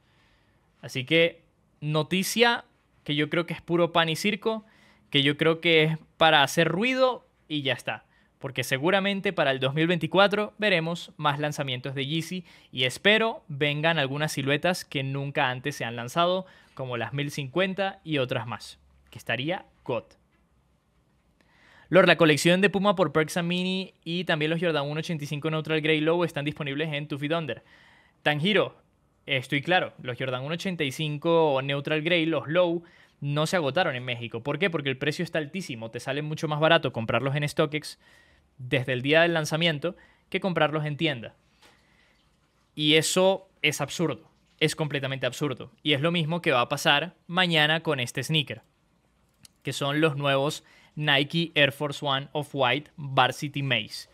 Así que noticia que yo creo que es puro pan y circo, que yo creo que es para hacer ruido y ya está. Porque seguramente para el 2024 veremos más lanzamientos de Yeezy y espero vengan algunas siluetas que nunca antes se han lanzado, como las 1050 y otras más, que estaría God. Lord, la colección de Puma por Perks Mini y también los Jordan 185 Neutral Grey Low están disponibles en Tuffy Thunder. Tanjiro, Estoy claro, los Jordan 185 Neutral Grey, los Low, no se agotaron en México. ¿Por qué? Porque el precio está altísimo. Te sale mucho más barato comprarlos en StockX desde el día del lanzamiento que comprarlos en tienda. Y eso es absurdo. Es completamente absurdo. Y es lo mismo que va a pasar mañana con este sneaker. Que son los nuevos Nike Air Force One of White Varsity Maze.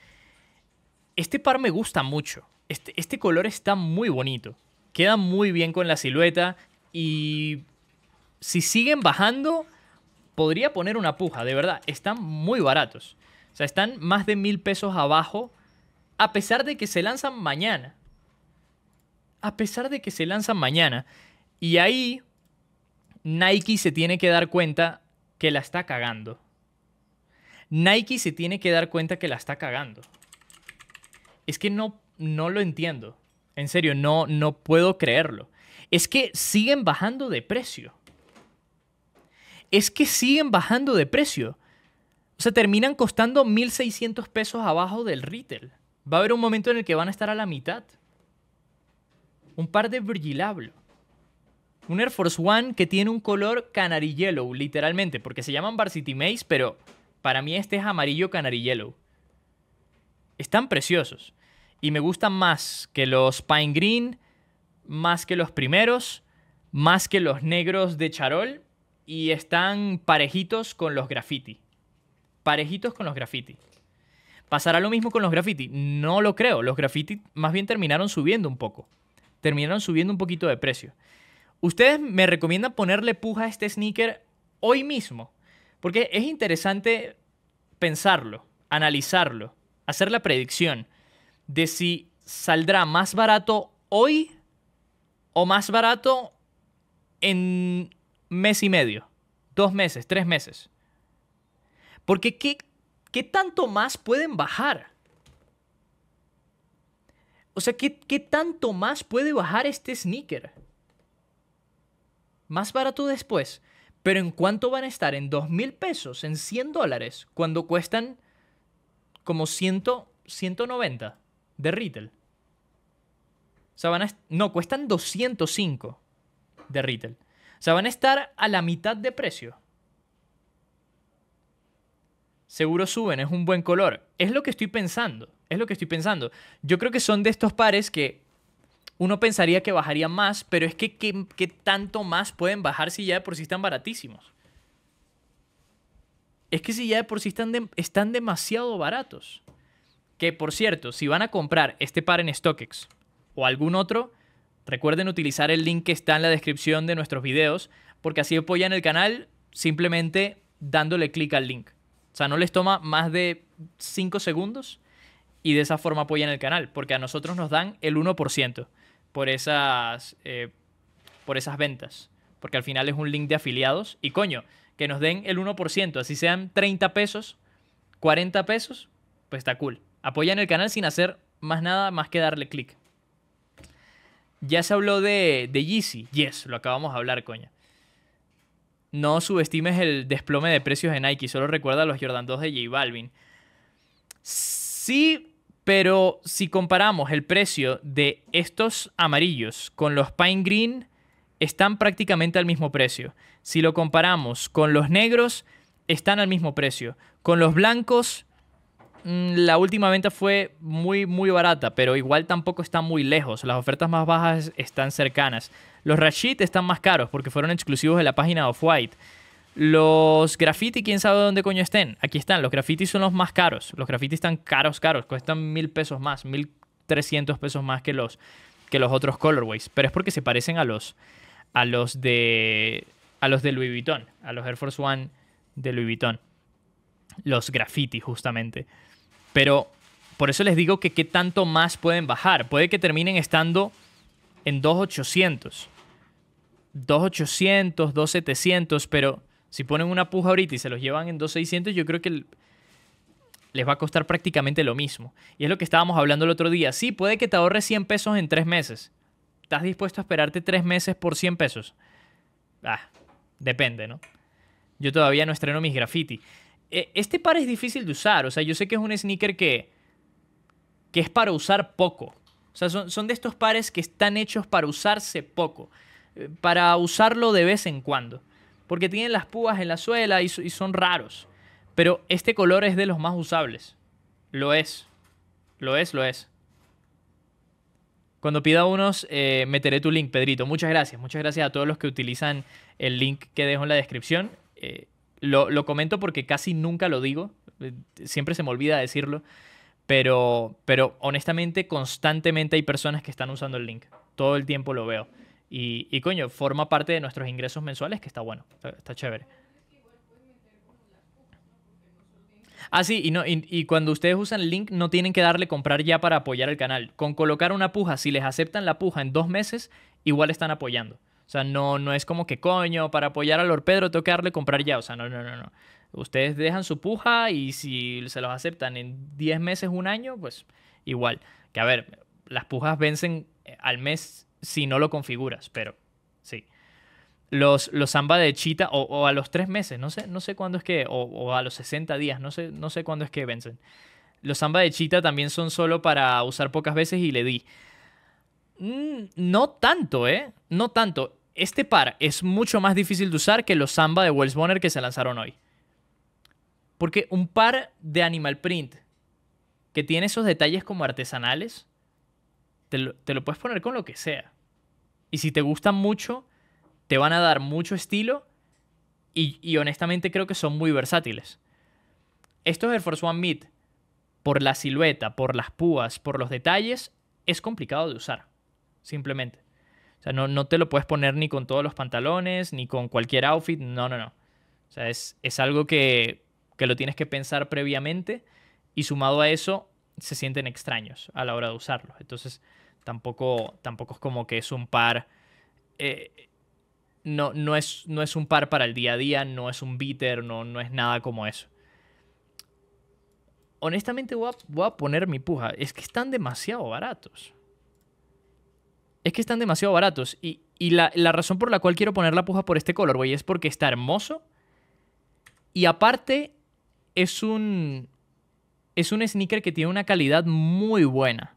Este par me gusta mucho. Este, este color está muy bonito queda muy bien con la silueta y si siguen bajando, podría poner una puja, de verdad, están muy baratos. O sea, están más de mil pesos abajo, a pesar de que se lanzan mañana. A pesar de que se lanzan mañana. Y ahí Nike se tiene que dar cuenta que la está cagando. Nike se tiene que dar cuenta que la está cagando. Es que no, no lo entiendo. En serio, no, no puedo creerlo. Es que siguen bajando de precio. Es que siguen bajando de precio. O sea, terminan costando 1.600 pesos abajo del retail. Va a haber un momento en el que van a estar a la mitad. Un par de Virgil Un Air Force One que tiene un color canary yellow, literalmente, porque se llaman Varsity Maze, pero para mí este es amarillo canary yellow. Están preciosos. Y me gustan más que los Pine Green, más que los primeros, más que los negros de charol. Y están parejitos con los graffiti. Parejitos con los graffiti. ¿Pasará lo mismo con los graffiti? No lo creo. Los graffiti más bien terminaron subiendo un poco. Terminaron subiendo un poquito de precio. ¿Ustedes me recomiendan ponerle puja a este sneaker hoy mismo? Porque es interesante pensarlo, analizarlo, hacer la predicción de si saldrá más barato hoy o más barato en mes y medio, dos meses, tres meses. Porque ¿qué, qué tanto más pueden bajar? O sea, ¿qué, ¿qué tanto más puede bajar este sneaker? Más barato después. Pero ¿en cuánto van a estar? ¿En dos mil pesos? ¿En 100 dólares? Cuando cuestan como 100, 190 de retail. O sea, van a... No, cuestan 205 de retail. O sea, van a estar a la mitad de precio. Seguro suben, es un buen color. Es lo que estoy pensando. Es lo que estoy pensando. Yo creo que son de estos pares que uno pensaría que bajarían más, pero es que ¿qué, tanto más pueden bajar si ya de por sí están baratísimos? Es que si ya de por sí están, están demasiado baratos. Que por cierto, si van a comprar este par en StockX o algún otro, recuerden utilizar el link que está en la descripción de nuestros videos, porque así apoyan el canal simplemente dándole clic al link. O sea, no les toma más de 5 segundos y de esa forma apoyan el canal, porque a nosotros nos dan el 1% por esas, eh, por esas ventas. Porque al final es un link de afiliados. Y coño, que nos den el 1%, así sean 30 pesos, 40 pesos, pues está cool. Apoyan el canal sin hacer más nada más que darle clic. Ya se habló de, de Yeezy. Yes, lo acabamos de hablar, coño. No subestimes el desplome de precios de Nike, solo recuerda los Jordan 2 de J Balvin. Sí, pero si comparamos el precio de estos amarillos con los Pine Green, están prácticamente al mismo precio. Si lo comparamos con los negros, están al mismo precio. Con los blancos, la última venta fue muy, muy barata, pero igual tampoco está muy lejos. Las ofertas más bajas están cercanas. Los Rashid están más caros porque fueron exclusivos de la página of White. Los graffiti, quién sabe dónde coño estén. Aquí están, los graffiti son los más caros. Los graffiti están caros, caros. Cuestan mil pesos más, mil trescientos pesos más que los, que los otros colorways. Pero es porque se parecen a los, a los de a los de Louis Vuitton, a los Air Force One de Louis Vuitton. Los graffiti, justamente. Pero por eso les digo que qué tanto más pueden bajar. Puede que terminen estando en 2.800. 2.800, 2.700, pero si ponen una puja ahorita y se los llevan en 2.600, yo creo que les va a costar prácticamente lo mismo. Y es lo que estábamos hablando el otro día. Sí, puede que te ahorres 100 pesos en 3 meses. ¿Estás dispuesto a esperarte 3 meses por 100 pesos? Ah, depende, ¿no? Yo todavía no estreno mis graffiti. E, este par es difícil de usar. O sea, yo sé que es un sneaker que, que es para usar poco. O sea, son, son de estos pares que están hechos para usarse poco. Eh, para usarlo de vez en cuando porque tienen las púas en la suela y, son raros. Pero este color es de los más usables. Lo es. Lo es, lo es. Cuando pida unos, eh, meteré tu link, Pedrito. Muchas gracias. Muchas gracias a todos los que utilizan el link que dejo en la descripción. Eh, lo, lo, comento porque casi nunca lo digo. Eh, siempre se me olvida decirlo. Pero, pero honestamente, constantemente hay personas que están usando el link. todo el tiempo lo veo. Y, y coño, forma parte de nuestros ingresos mensuales, que está bueno, está, chévere. Ah, sí, y, no, y cuando ustedes usan el link no tienen que darle comprar ya para apoyar el canal. Con colocar una puja, si les aceptan la puja en dos meses, igual están apoyando. O sea, no, no es como que coño, para apoyar a Lord Pedro tengo que darle comprar ya. O sea, no, no, no, no. Ustedes dejan su puja y si se los aceptan en 10 meses, un año, pues igual. Que a ver, las pujas vencen al mes si no lo configuras, pero sí. Los, los Samba de Chita, o, o a los 3 meses, no sé, no sé cuándo es que, o, o a los 60 días, no sé, no sé cuándo es que vencen. Los Samba de Chita también son solo para usar pocas veces y le di. Mm, no tanto, ¿eh? No tanto. Este par es mucho más difícil de usar que los Samba de Wells Bonner que se lanzaron hoy. Porque un par de Animal Print que tiene esos detalles como artesanales, te lo, puedes poner con lo que sea. Y si te gustan mucho, te van a dar mucho estilo y, y honestamente creo que son muy versátiles. Estos Air Force One Mid, por la silueta, por las púas, por los detalles, es complicado de usar. Simplemente. O sea, no, no te lo puedes poner ni con todos los pantalones, ni con cualquier outfit. No, no, no. O sea, es, es algo que, que lo tienes que pensar previamente y sumado a eso se sienten extraños a la hora de usarlos. Entonces tampoco, tampoco es como que es un par... Eh, no, no, es, no es un par para el día a día, no es un beater, no, no es nada como eso. Honestamente voy a, voy a poner mi puja. Es que están demasiado baratos. Es que están demasiado baratos. Y, la, razón por la cual quiero poner la puja por este color, güey, es porque está hermoso. Y aparte, es un. Es un sneaker que tiene una calidad muy buena.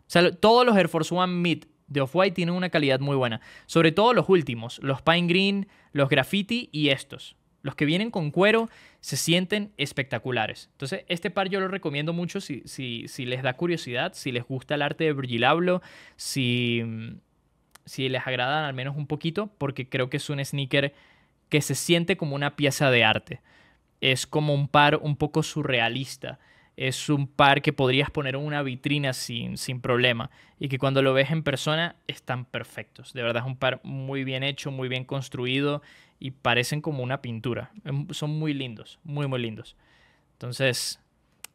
O sea, todos los Air Force One Mid de Off-White tienen una calidad muy buena. Sobre todo los últimos, los Pine Green, los Graffiti y estos. Los que vienen con cuero se sienten espectaculares. Entonces, este par yo lo recomiendo mucho si, si, si les da curiosidad, si les gusta el arte de Virgil Abloh, si, si les agradan al menos un poquito, porque creo que es un sneaker que se siente como una pieza de arte. Es como un par un poco surrealista. Es un par que podrías poner en una vitrina sin, sin problema. Y que cuando lo ves en persona están perfectos. De verdad es un par muy bien hecho, muy bien construido y parecen como una pintura. Son muy lindos, muy, muy lindos. Entonces,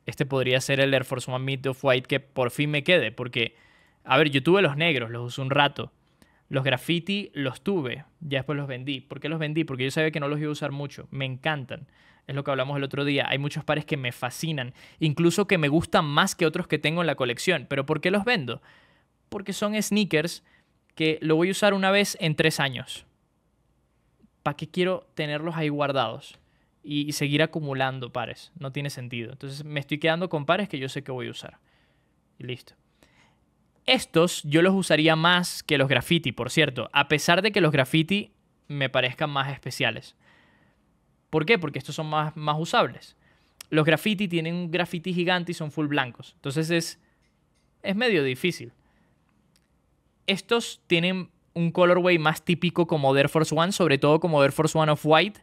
este podría ser el Air Force One Mid of White que por fin me quede. Porque, a ver, yo tuve los negros, los usé un rato. Los graffiti los tuve, ya después los vendí. ¿Por qué los vendí? Porque yo sabía que no los iba a usar mucho. Me encantan. Es lo que hablamos el otro día. Hay muchos pares que me fascinan, incluso que me gustan más que otros que tengo en la colección. ¿Pero por qué los vendo? Porque son sneakers que lo voy a usar una vez en tres años. ¿Para qué quiero tenerlos ahí guardados? Y seguir acumulando pares. No tiene sentido. Entonces me estoy quedando con pares que yo sé que voy a usar. Y listo. Estos yo los usaría más que los graffiti, por cierto. A pesar de que los graffiti me parezcan más especiales. ¿Por qué? Porque estos son más, más usables. Los graffiti tienen un graffiti gigante y son full blancos. Entonces es, es medio difícil. Estos tienen un colorway más típico como Air Force One, sobre todo como Air Force One of White.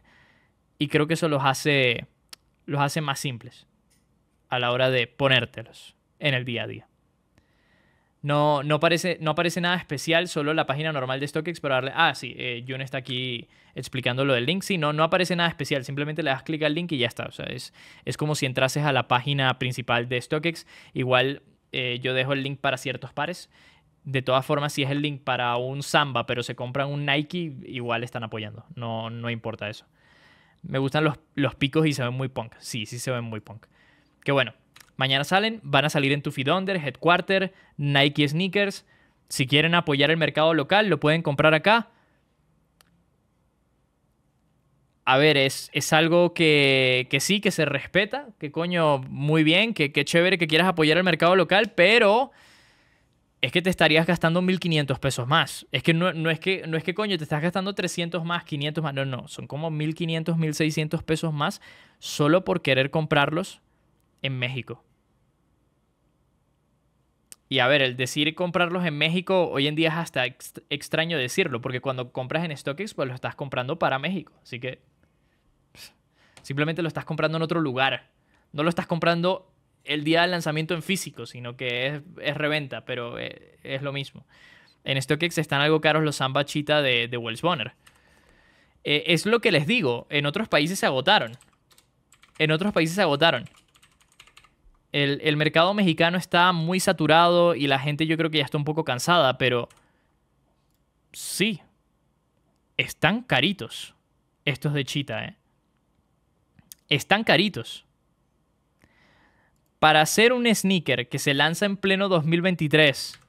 Y creo que eso los hace, los hace más simples a la hora de ponértelos en el día a día. No, no, aparece, no aparece nada especial, solo la página normal de StockX, pero darle... Ah, sí, eh, Jun está aquí explicando lo del link. Sí, no, no aparece nada especial, simplemente le das clic al link y ya está. O sea, es, es como si entrases a la página principal de StockX. Igual eh, yo dejo el link para ciertos pares. De todas formas, si es el link para un Samba, pero se compran un Nike, igual están apoyando. No, no importa eso. Me gustan los, los picos y se ven muy punk. Sí, sí se ven muy punk. Que bueno, Mañana salen, van a salir en tu Feed Under, Headquarter, Nike Sneakers. Si quieren apoyar el mercado local, lo pueden comprar acá. A ver, es, es algo que, que, sí, que se respeta, que coño, muy bien, que, que chévere que quieras apoyar el mercado local, pero es que te estarías gastando 1.500 pesos más. Es que no, no, es que no es que coño, te estás gastando 300 más, 500 más. No, no, son como 1.500, 1.600 pesos más solo por querer comprarlos en México. Y a ver, el decir comprarlos en México hoy en día es hasta extraño decirlo, porque cuando compras en StockX, pues lo estás comprando para México. Así que simplemente lo estás comprando en otro lugar. No lo estás comprando el día del lanzamiento en físico, sino que es, reventa, pero es, es, lo mismo. En StockX están algo caros los Samba Cheetah de, de Wells Bonner. Eh, es lo que les digo, en otros países se agotaron. En otros países se agotaron. El, mercado mexicano está muy saturado y la gente yo creo que ya está un poco cansada, pero sí, están caritos estos de Cheetah, ¿eh? Están caritos. Para hacer un sneaker que se lanza en pleno 2023,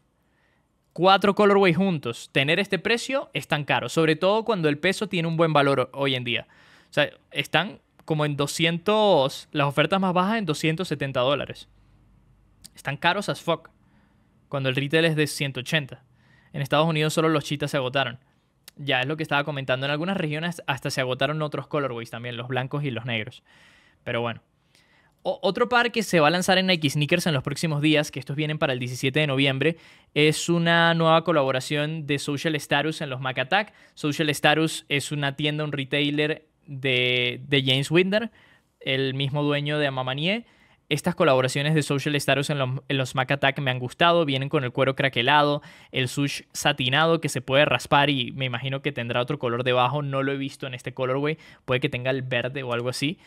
cuatro colorways juntos, tener este precio es tan caro. Sobre todo cuando el peso tiene un buen valor hoy en día. O sea, están como en 200, las ofertas más bajas en 270 dólares. Están caros as fuck. Cuando el retail es de 180. En Estados Unidos solo los chitas se agotaron. Ya es lo que estaba comentando. En algunas regiones hasta se agotaron otros colorways también, los blancos y los negros. Pero bueno otro par que se va a lanzar en Nike Sneakers en los próximos días, que estos vienen para el 17 de noviembre, es una nueva colaboración de Social Status en los Mac Attack. Social Status es una tienda, un retailer de, James Winder, el mismo dueño de Amamanie. Estas colaboraciones de Social Status en los, en los, Mac Attack me han gustado. Vienen con el cuero craquelado, el sush satinado que se puede raspar y me imagino que tendrá otro color debajo. No lo he visto en este colorway. Puede que tenga el verde o algo así.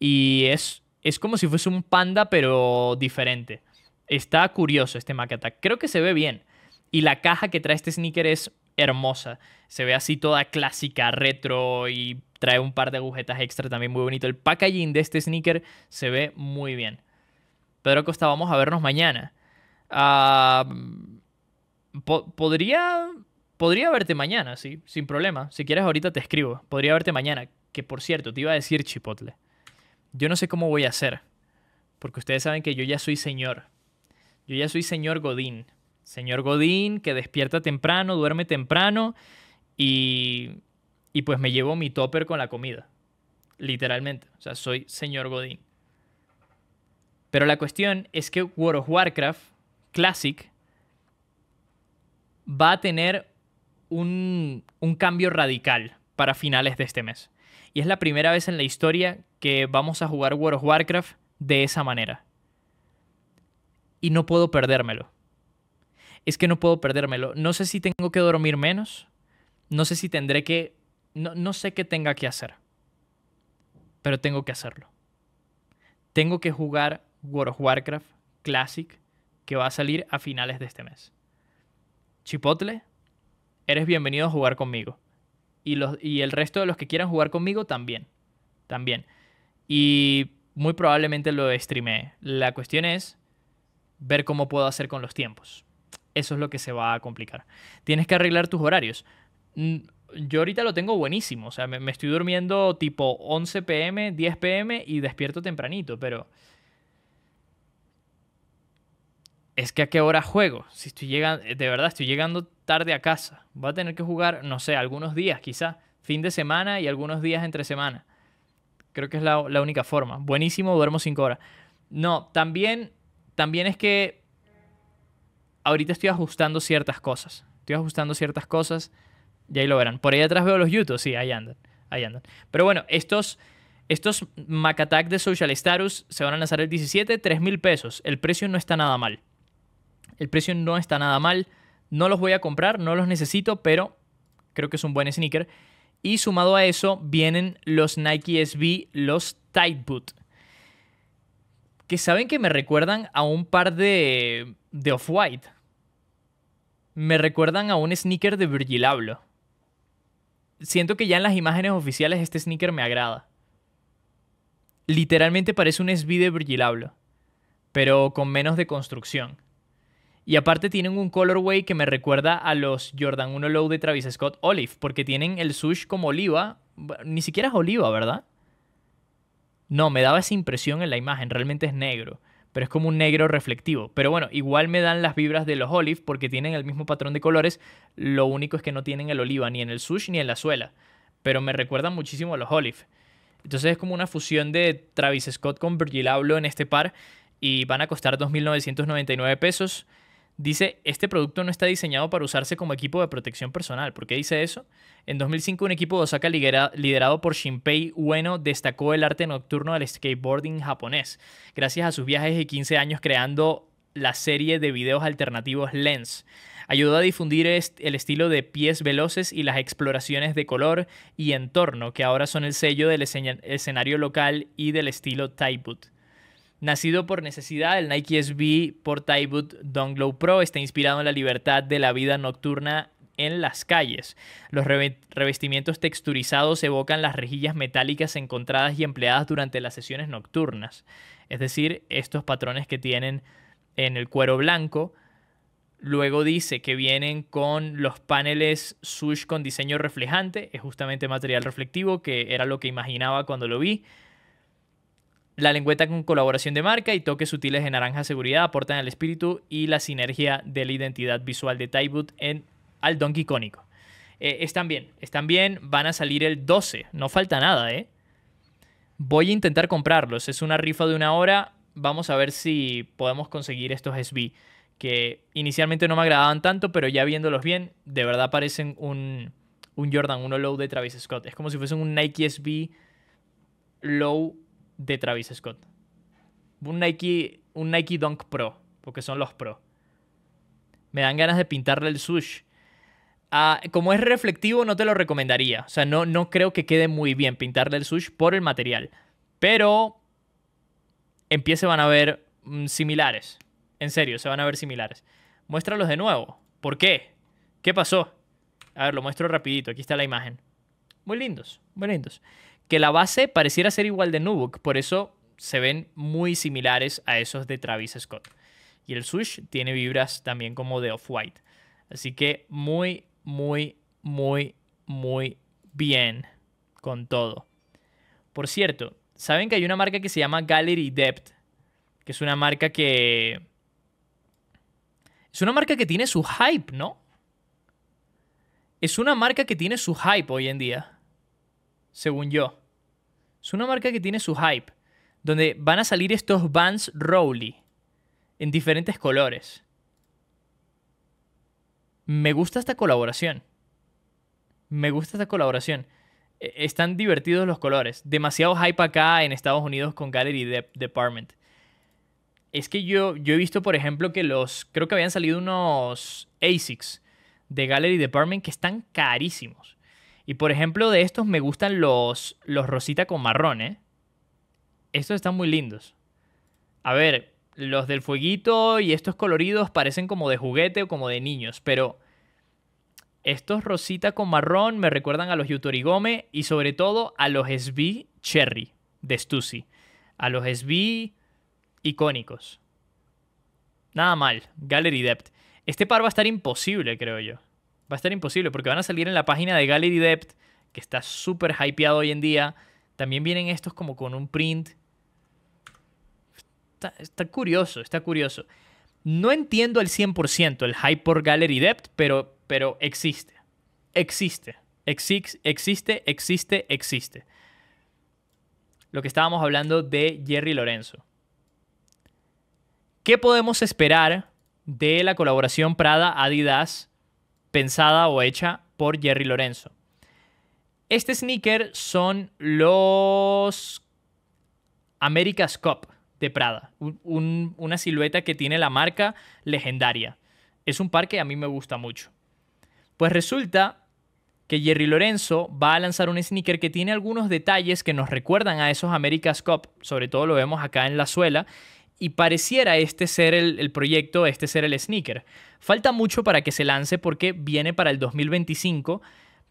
Y es es como si fuese un panda, pero diferente. Está curioso este Mac Attack. Creo que se ve bien. Y la caja que trae este sneaker es hermosa. Se ve así toda clásica, retro y trae un par de agujetas extra también muy bonito. El packaging de este sneaker se ve muy bien. Pedro Costa, vamos a vernos mañana. Ah, podría, podría verte mañana, sí, sin problema. Si quieres ahorita te escribo. Podría verte mañana. Que por cierto, te iba a decir Chipotle. Yo no sé cómo voy a hacer, porque ustedes saben que yo ya soy señor. Yo ya soy señor Godín. Señor Godín que despierta temprano, duerme temprano y, y pues me llevo mi topper con la comida. Literalmente. O sea, soy señor Godín. Pero la cuestión es que World of Warcraft Classic va a tener un, un cambio radical para finales de este mes. Y es la primera vez en la historia que vamos a jugar World of Warcraft de esa manera. Y no puedo perdérmelo. Es que no puedo perdérmelo. No sé si tengo que dormir menos. No sé si tendré que... No, no sé qué tenga que hacer. Pero tengo que hacerlo. Tengo que jugar World of Warcraft Classic que va a salir a finales de este mes. Chipotle, eres bienvenido a jugar conmigo. Y, los, y el resto de los que quieran jugar conmigo también. También. Y muy probablemente lo streamee. La cuestión es ver cómo puedo hacer con los tiempos. Eso es lo que se va a complicar. Tienes que arreglar tus horarios. Yo ahorita lo tengo buenísimo. O sea, me, estoy durmiendo tipo 11 pm, 10 pm y despierto tempranito, pero... Es que a qué hora juego. Si estoy llegando, de verdad, estoy llegando tarde a casa. Voy a tener que jugar, no sé, algunos días quizá. Fin de semana y algunos días entre semana. Creo que es la, única forma. Buenísimo, duermo 5 horas. No, también, también es que ahorita estoy ajustando ciertas cosas. Estoy ajustando ciertas cosas y ahí lo verán. Por ahí atrás veo los YouTube, sí, ahí andan. Ahí andan. Pero bueno, estos, estos Mac de Social Status se van a lanzar el 17, 3 mil pesos. El precio no está nada mal. El precio no está nada mal. No los voy a comprar, no los necesito, pero creo que es un buen sneaker. Y sumado a eso vienen los Nike SB, los Tight Boot. Que saben que me recuerdan a un par de, de Off-White. Me recuerdan a un sneaker de Virgil Abloh. Siento que ya en las imágenes oficiales este sneaker me agrada. Literalmente parece un SB de pero con menos de construcción. Y aparte tienen un colorway que me recuerda a los Jordan 1 Low de Travis Scott Olive, porque tienen el sush como oliva. Ni siquiera es oliva, ¿verdad? No, me daba esa impresión en la imagen, realmente es negro, pero es como un negro reflectivo. Pero bueno, igual me dan las vibras de los Olive porque tienen el mismo patrón de colores, lo único es que no tienen el oliva ni en el sush ni en la suela, pero me recuerdan muchísimo a los Olive. Entonces es como una fusión de Travis Scott con Virgil Abloh en este par y van a costar 2.999 pesos. Dice, este producto no está diseñado para usarse como equipo de protección personal. ¿Por qué dice eso? En 2005 un equipo de Osaka liderado por Shinpei Ueno destacó el arte nocturno del skateboarding japonés, gracias a sus viajes de 15 años creando la serie de videos alternativos Lens. Ayudó a difundir el estilo de pies veloces y las exploraciones de color y entorno, que ahora son el sello del escenario local y del estilo Typeboot. Nacido por necesidad, el Nike SB por Donglow Pro está inspirado en la libertad de la vida nocturna en las calles. Los revestimientos texturizados evocan las rejillas metálicas encontradas y empleadas durante las sesiones nocturnas. Es decir, estos patrones que tienen en el cuero blanco Luego dice que vienen con los paneles Sush con diseño reflejante, es justamente material reflectivo, que era lo que imaginaba cuando lo vi. La lengüeta con colaboración de marca y toques sutiles de naranja seguridad aportan el espíritu y la sinergia de la identidad visual de Tyboot en al Donkey icónico. Eh, están bien, están bien, van a salir el 12, no falta nada, ¿eh? Voy a intentar comprarlos, es una rifa de una hora, vamos a ver si podemos conseguir estos SB que inicialmente no me agradaban tanto, pero ya viéndolos bien, de verdad parecen un, un Jordan 1 Low de Travis Scott. Es como si fuesen un Nike SB Low de Travis Scott. Un Nike, un Nike Dunk Pro, porque son los Pro. Me dan ganas de pintarle el sush. Ah, como es reflectivo, no te lo recomendaría. O sea, no, no creo que quede muy bien pintarle el sush por el material. Pero en pie se van a ver mm, similares. En serio, se van a ver similares. Muéstralos de nuevo. ¿Por qué? ¿Qué pasó? A ver, lo muestro rapidito. Aquí está la imagen. Muy lindos, muy lindos. Que la base pareciera ser igual de Nubuck, por eso se ven muy similares a esos de Travis Scott. Y el swoosh tiene vibras también como de Off-White. Así que muy, muy, muy, muy bien con todo. Por cierto, ¿saben que hay una marca que se llama Gallery Depth? Que es una marca que es una marca que tiene su hype, ¿no? Es una marca que tiene su hype hoy en día. Según yo. Es una marca que tiene su hype. Donde van a salir estos Vans Rowley. En diferentes colores. Me gusta esta colaboración. Me gusta esta colaboración. E, están divertidos los colores. Demasiado hype acá en Estados Unidos con Gallery Department es que yo, yo he visto, por ejemplo, que los. Creo que habían salido unos ASICs de Gallery Department que están carísimos. Y por ejemplo, de estos me gustan los, los rosita con marrón, ¿eh? Estos están muy lindos. A ver, los del fueguito y estos coloridos parecen como de juguete o como de niños, pero estos rosita con marrón me recuerdan a los Yutorigome y sobre todo a los SB Cherry de Stussy. A los SB icónicos. Nada mal, Gallery Depth. Este par va a estar imposible, creo yo. Va a estar imposible porque van a salir en la página de Gallery Depth, que está súper hypeado hoy en día. También vienen estos como con un print. Está, curioso, está curioso. No entiendo al 100% el hype por Gallery Depth, pero, pero existe. Existe. Existe, existe, existe, existe. Lo que estábamos hablando de Jerry Lorenzo. ¿Qué podemos esperar de la colaboración Prada-Adidas pensada o hecha por Jerry Lorenzo? Este sneaker son los America's Cup de Prada, una silueta que tiene la marca legendaria. Es un par que a mí me gusta mucho. Pues resulta que Jerry Lorenzo va a lanzar un sneaker que tiene algunos detalles que nos recuerdan a esos America's Cup, sobre todo lo vemos acá en la suela, y pareciera este ser el, proyecto, este ser el sneaker. Falta mucho para que se lance porque viene para el 2025,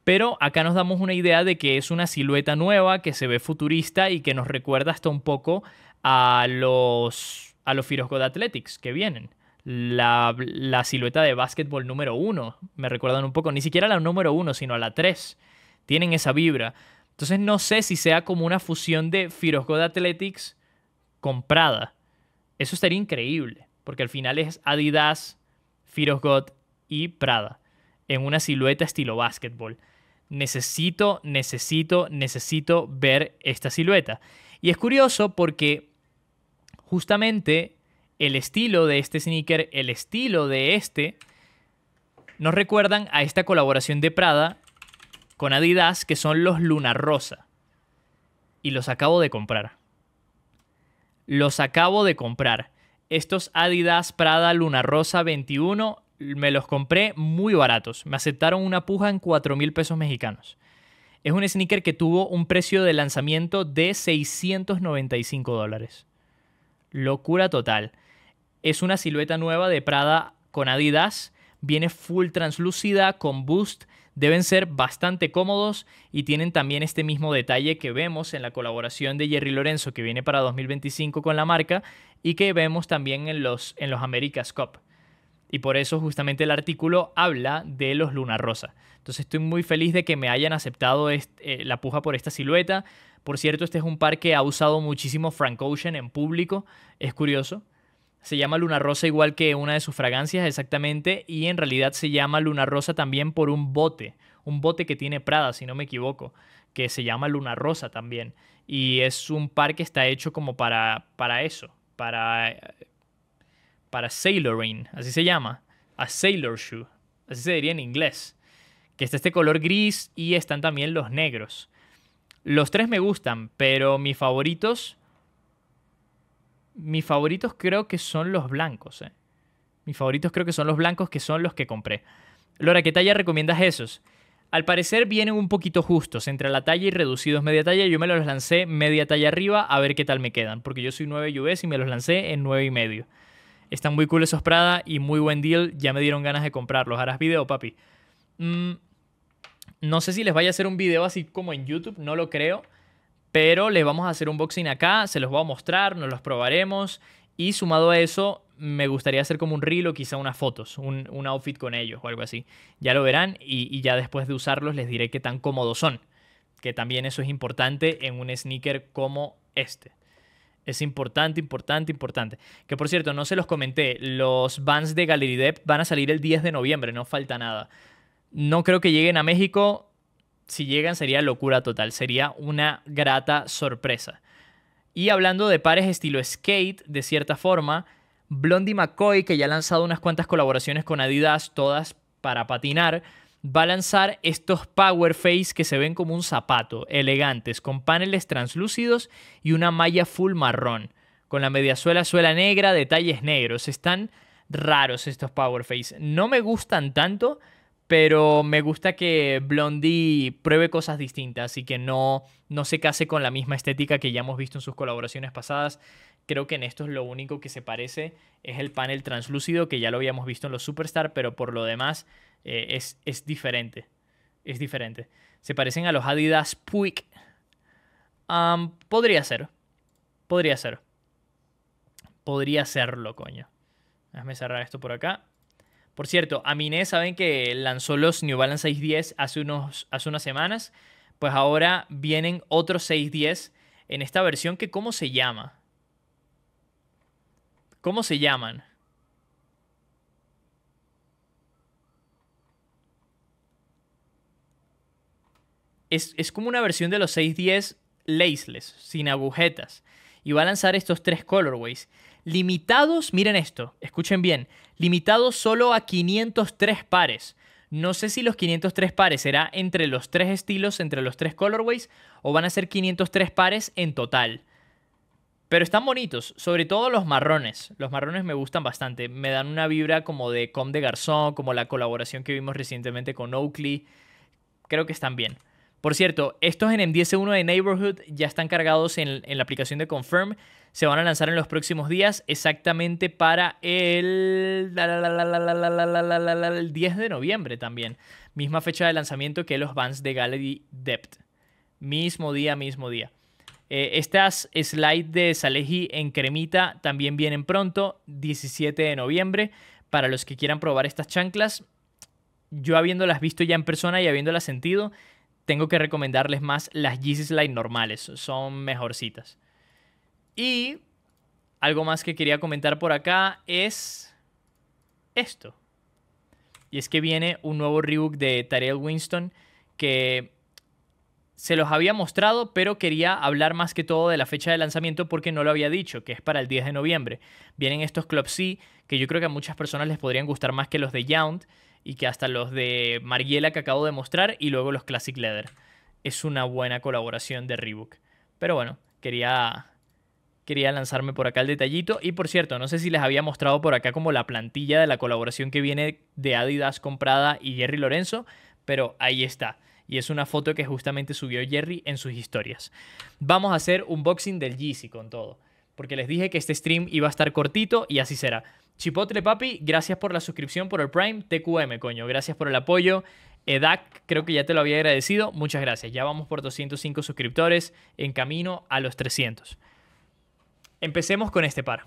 pero acá nos damos una idea de que es una silueta nueva, que se ve futurista y que nos recuerda hasta un poco a los, a los God Athletics que vienen. La, la silueta de básquetbol número uno, me recuerdan un poco, ni siquiera la número uno, sino a la 3. Tienen esa vibra. Entonces no sé si sea como una fusión de God Athletics comprada. Eso estaría increíble, porque al final es Adidas, Fear God y Prada, en una silueta estilo básquetbol. Necesito, necesito, necesito ver esta silueta. Y es curioso porque justamente el estilo de este sneaker, el estilo de este, nos recuerdan a esta colaboración de Prada con Adidas que son los Luna Rosa. Y los acabo de comprar. Los acabo de comprar. estos Adidas Prada Luna Rosa 21 me los compré muy baratos. Me aceptaron una puja en 4 mil pesos mexicanos. Es un sneaker que tuvo un precio de lanzamiento de 695 dólares. Locura total. Es una silueta nueva de Prada con Adidas. Viene full translúcida con boost. Deben ser bastante cómodos y tienen también este mismo detalle que vemos en la colaboración de Jerry Lorenzo que viene para 2025 con la marca y que vemos también en los, en los America's Cup. Y por eso justamente el artículo habla de los Luna Rosa. Entonces estoy muy feliz de que me hayan aceptado eh, la puja por esta silueta. Por cierto, este es un par que ha usado muchísimo Frank Ocean en público. Es curioso. Se llama Luna Rosa igual que una de sus fragancias exactamente. Y en realidad se llama Luna Rosa también por un bote. Un bote que tiene Prada, si no me equivoco. Que se llama Luna Rosa también. Y es un par que está hecho como para, para eso. Para para sailoring, así se llama, a sailor shoe, así se diría en inglés, que está este color gris y están también los negros. Los tres me gustan, pero mis favoritos, mis favoritos creo que son los blancos. ¿eh? Mis favoritos creo que son los blancos, que son los que compré. Lora, ¿qué talla recomiendas esos? Al parecer vienen un poquito justos, entre la talla y reducidos media talla. Yo me los lancé media talla arriba a ver qué tal me quedan, porque yo soy 9 US y me los lancé en 9 y medio. Están muy cool esos Prada y muy buen deal. Ya me dieron ganas de comprarlos. ¿Harás video, papi? Mm, no sé si les vaya a hacer un video así como en YouTube, no lo creo. Pero les vamos a hacer un unboxing acá, se los voy a mostrar, nos los probaremos. Y sumado a eso, me gustaría hacer como un reel o quizá unas fotos, un, outfit con ellos o algo así. Ya lo verán y, y ya después de usarlos les diré qué tan cómodos son. Que también eso es importante en un sneaker como este. Es importante, importante, importante. Que por cierto, no se los comenté, los Vans de Gallery Depp van a salir el 10 de noviembre, no falta nada. No creo que lleguen a México. Si llegan sería locura total, sería una grata sorpresa. Y hablando de pares estilo skate, de cierta forma, Blondie McCoy, que ya ha lanzado unas cuantas colaboraciones con Adidas, todas para patinar, va a lanzar estos Power Face que se ven como un zapato, elegantes, con paneles translúcidos y una malla full marrón, con la mediasuela suela negra, detalles negros. Están raros estos Power Face. No me gustan tanto, pero me gusta que Blondie pruebe cosas distintas y que no, no se case con la misma estética que ya hemos visto en sus colaboraciones pasadas. Creo que en esto es lo único que se parece es el panel translúcido que ya lo habíamos visto en los Superstar, pero por lo demás eh, es, diferente. Es diferente. Se parecen a los Adidas Puig. podría ser. Podría ser. Podría serlo, coño. Déjame cerrar esto por acá. Por cierto, Aminé saben que lanzó los New Balance 610 hace, unos, hace unas semanas. Pues ahora vienen otros 610 en esta versión que ¿cómo se llama? ¿Cómo se llaman? es, como una versión de los 610 laceless, sin agujetas. Y va a lanzar estos tres colorways. Limitados, miren esto, escuchen bien, limitados solo a 503 pares. No sé si los 503 pares será entre los tres estilos, entre los tres colorways, o van a ser 503 pares en total. Pero están bonitos, sobre todo los marrones. Los marrones me gustan bastante. Me dan una vibra como de Com de Garzón, como la colaboración que vimos recientemente con Oakley. Creo que están bien. Por cierto, estos en M10 de Neighborhood ya están cargados en, la aplicación de Confirm. Se van a lanzar en los próximos días, exactamente para el, el 10 de noviembre también. Misma fecha de lanzamiento que los Vans de Gallery Depth. Mismo día, mismo día. estas slides de Salehi en cremita también vienen pronto, 17 de noviembre. Para los que quieran probar estas chanclas, yo habiéndolas visto ya en persona y habiéndolas sentido, tengo que recomendarles más las Yeezy Slide normales, son mejorcitas. Y algo más que quería comentar por acá es esto. Y es que viene un nuevo rebook de Tyrell Winston que se los había mostrado, pero quería hablar más que todo de la fecha de lanzamiento porque no lo había dicho, que es para el 10 de noviembre. Vienen estos Club C, que yo creo que a muchas personas les podrían gustar más que los de Yount y que hasta los de Mariela que acabo de mostrar y luego los Classic Leather. Es una buena colaboración de Reebok. Pero bueno, quería, Quería lanzarme por acá el detallito. Y por cierto, no sé si les había mostrado por acá como la plantilla de la colaboración que viene de Adidas comprada y Jerry Lorenzo, pero ahí está. Y es una foto que justamente subió Jerry en sus historias. Vamos a hacer un unboxing del Yeezy con todo. Porque les dije que este stream iba a estar cortito y así será. Chipotle Papi, gracias por la suscripción, por el Prime. TQM, coño, gracias por el apoyo. EDAC, creo que ya te lo había agradecido. Muchas gracias. Ya vamos por 205 suscriptores en camino a los 300. Empecemos con este par.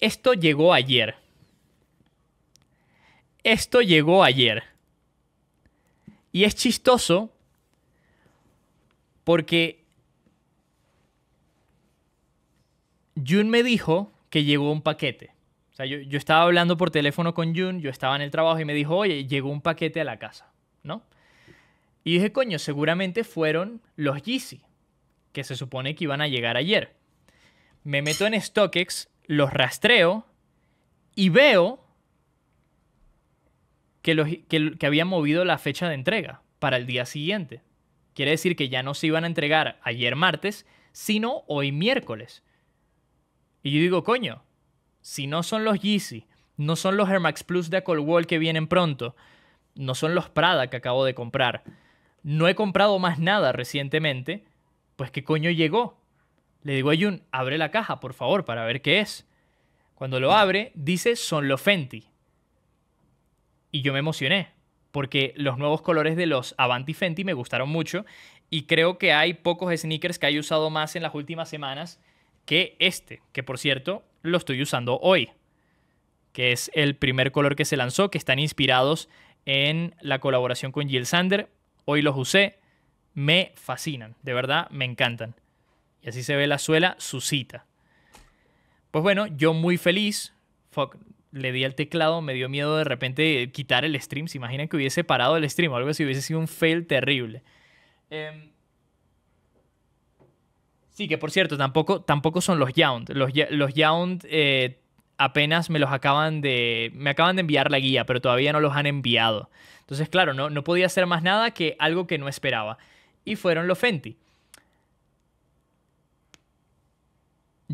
Esto llegó ayer. Esto llegó ayer. Y es chistoso porque Jun me dijo que llegó un paquete. O sea, yo, estaba hablando por teléfono con Jun, yo estaba en el trabajo y me dijo, oye, llegó un paquete a la casa, ¿no? Y dije, coño, seguramente fueron los Yeezy, que se supone que iban a llegar ayer. Me meto en StockX, los rastreo y veo que, los, que, que habían movido la fecha de entrega para el día siguiente. Quiere decir que ya no se iban a entregar ayer martes, sino hoy miércoles. Y yo digo, coño, si no son los Yeezy, no son los Air Max Plus de Wall que vienen pronto, no son los Prada que acabo de comprar, no he comprado más nada recientemente, pues ¿qué coño llegó? Le digo a Jun, abre la caja, por favor, para ver qué es. Cuando lo abre, dice son los Fenty. Y yo me emocioné, porque los nuevos colores de los Avanti Fenty me gustaron mucho y creo que hay pocos sneakers que haya usado más en las últimas semanas que este, que por cierto lo estoy usando hoy, que es el primer color que se lanzó, que están inspirados en la colaboración con Jill Sander. Hoy los usé, me fascinan, de verdad me encantan. Y así se ve la suela, su cita. Pues bueno, yo muy feliz, le di al teclado, me dio miedo de repente quitar el stream. Se imaginan que hubiese parado el stream algo así, hubiese sido un fail terrible. Eh, Sí, que por cierto, tampoco, tampoco son los Yount. Los, los Yount eh, apenas me los acaban de. Me acaban de enviar la guía, pero todavía no los han enviado. Entonces, claro, no, no podía hacer más nada que algo que no esperaba. Y fueron los Fenty.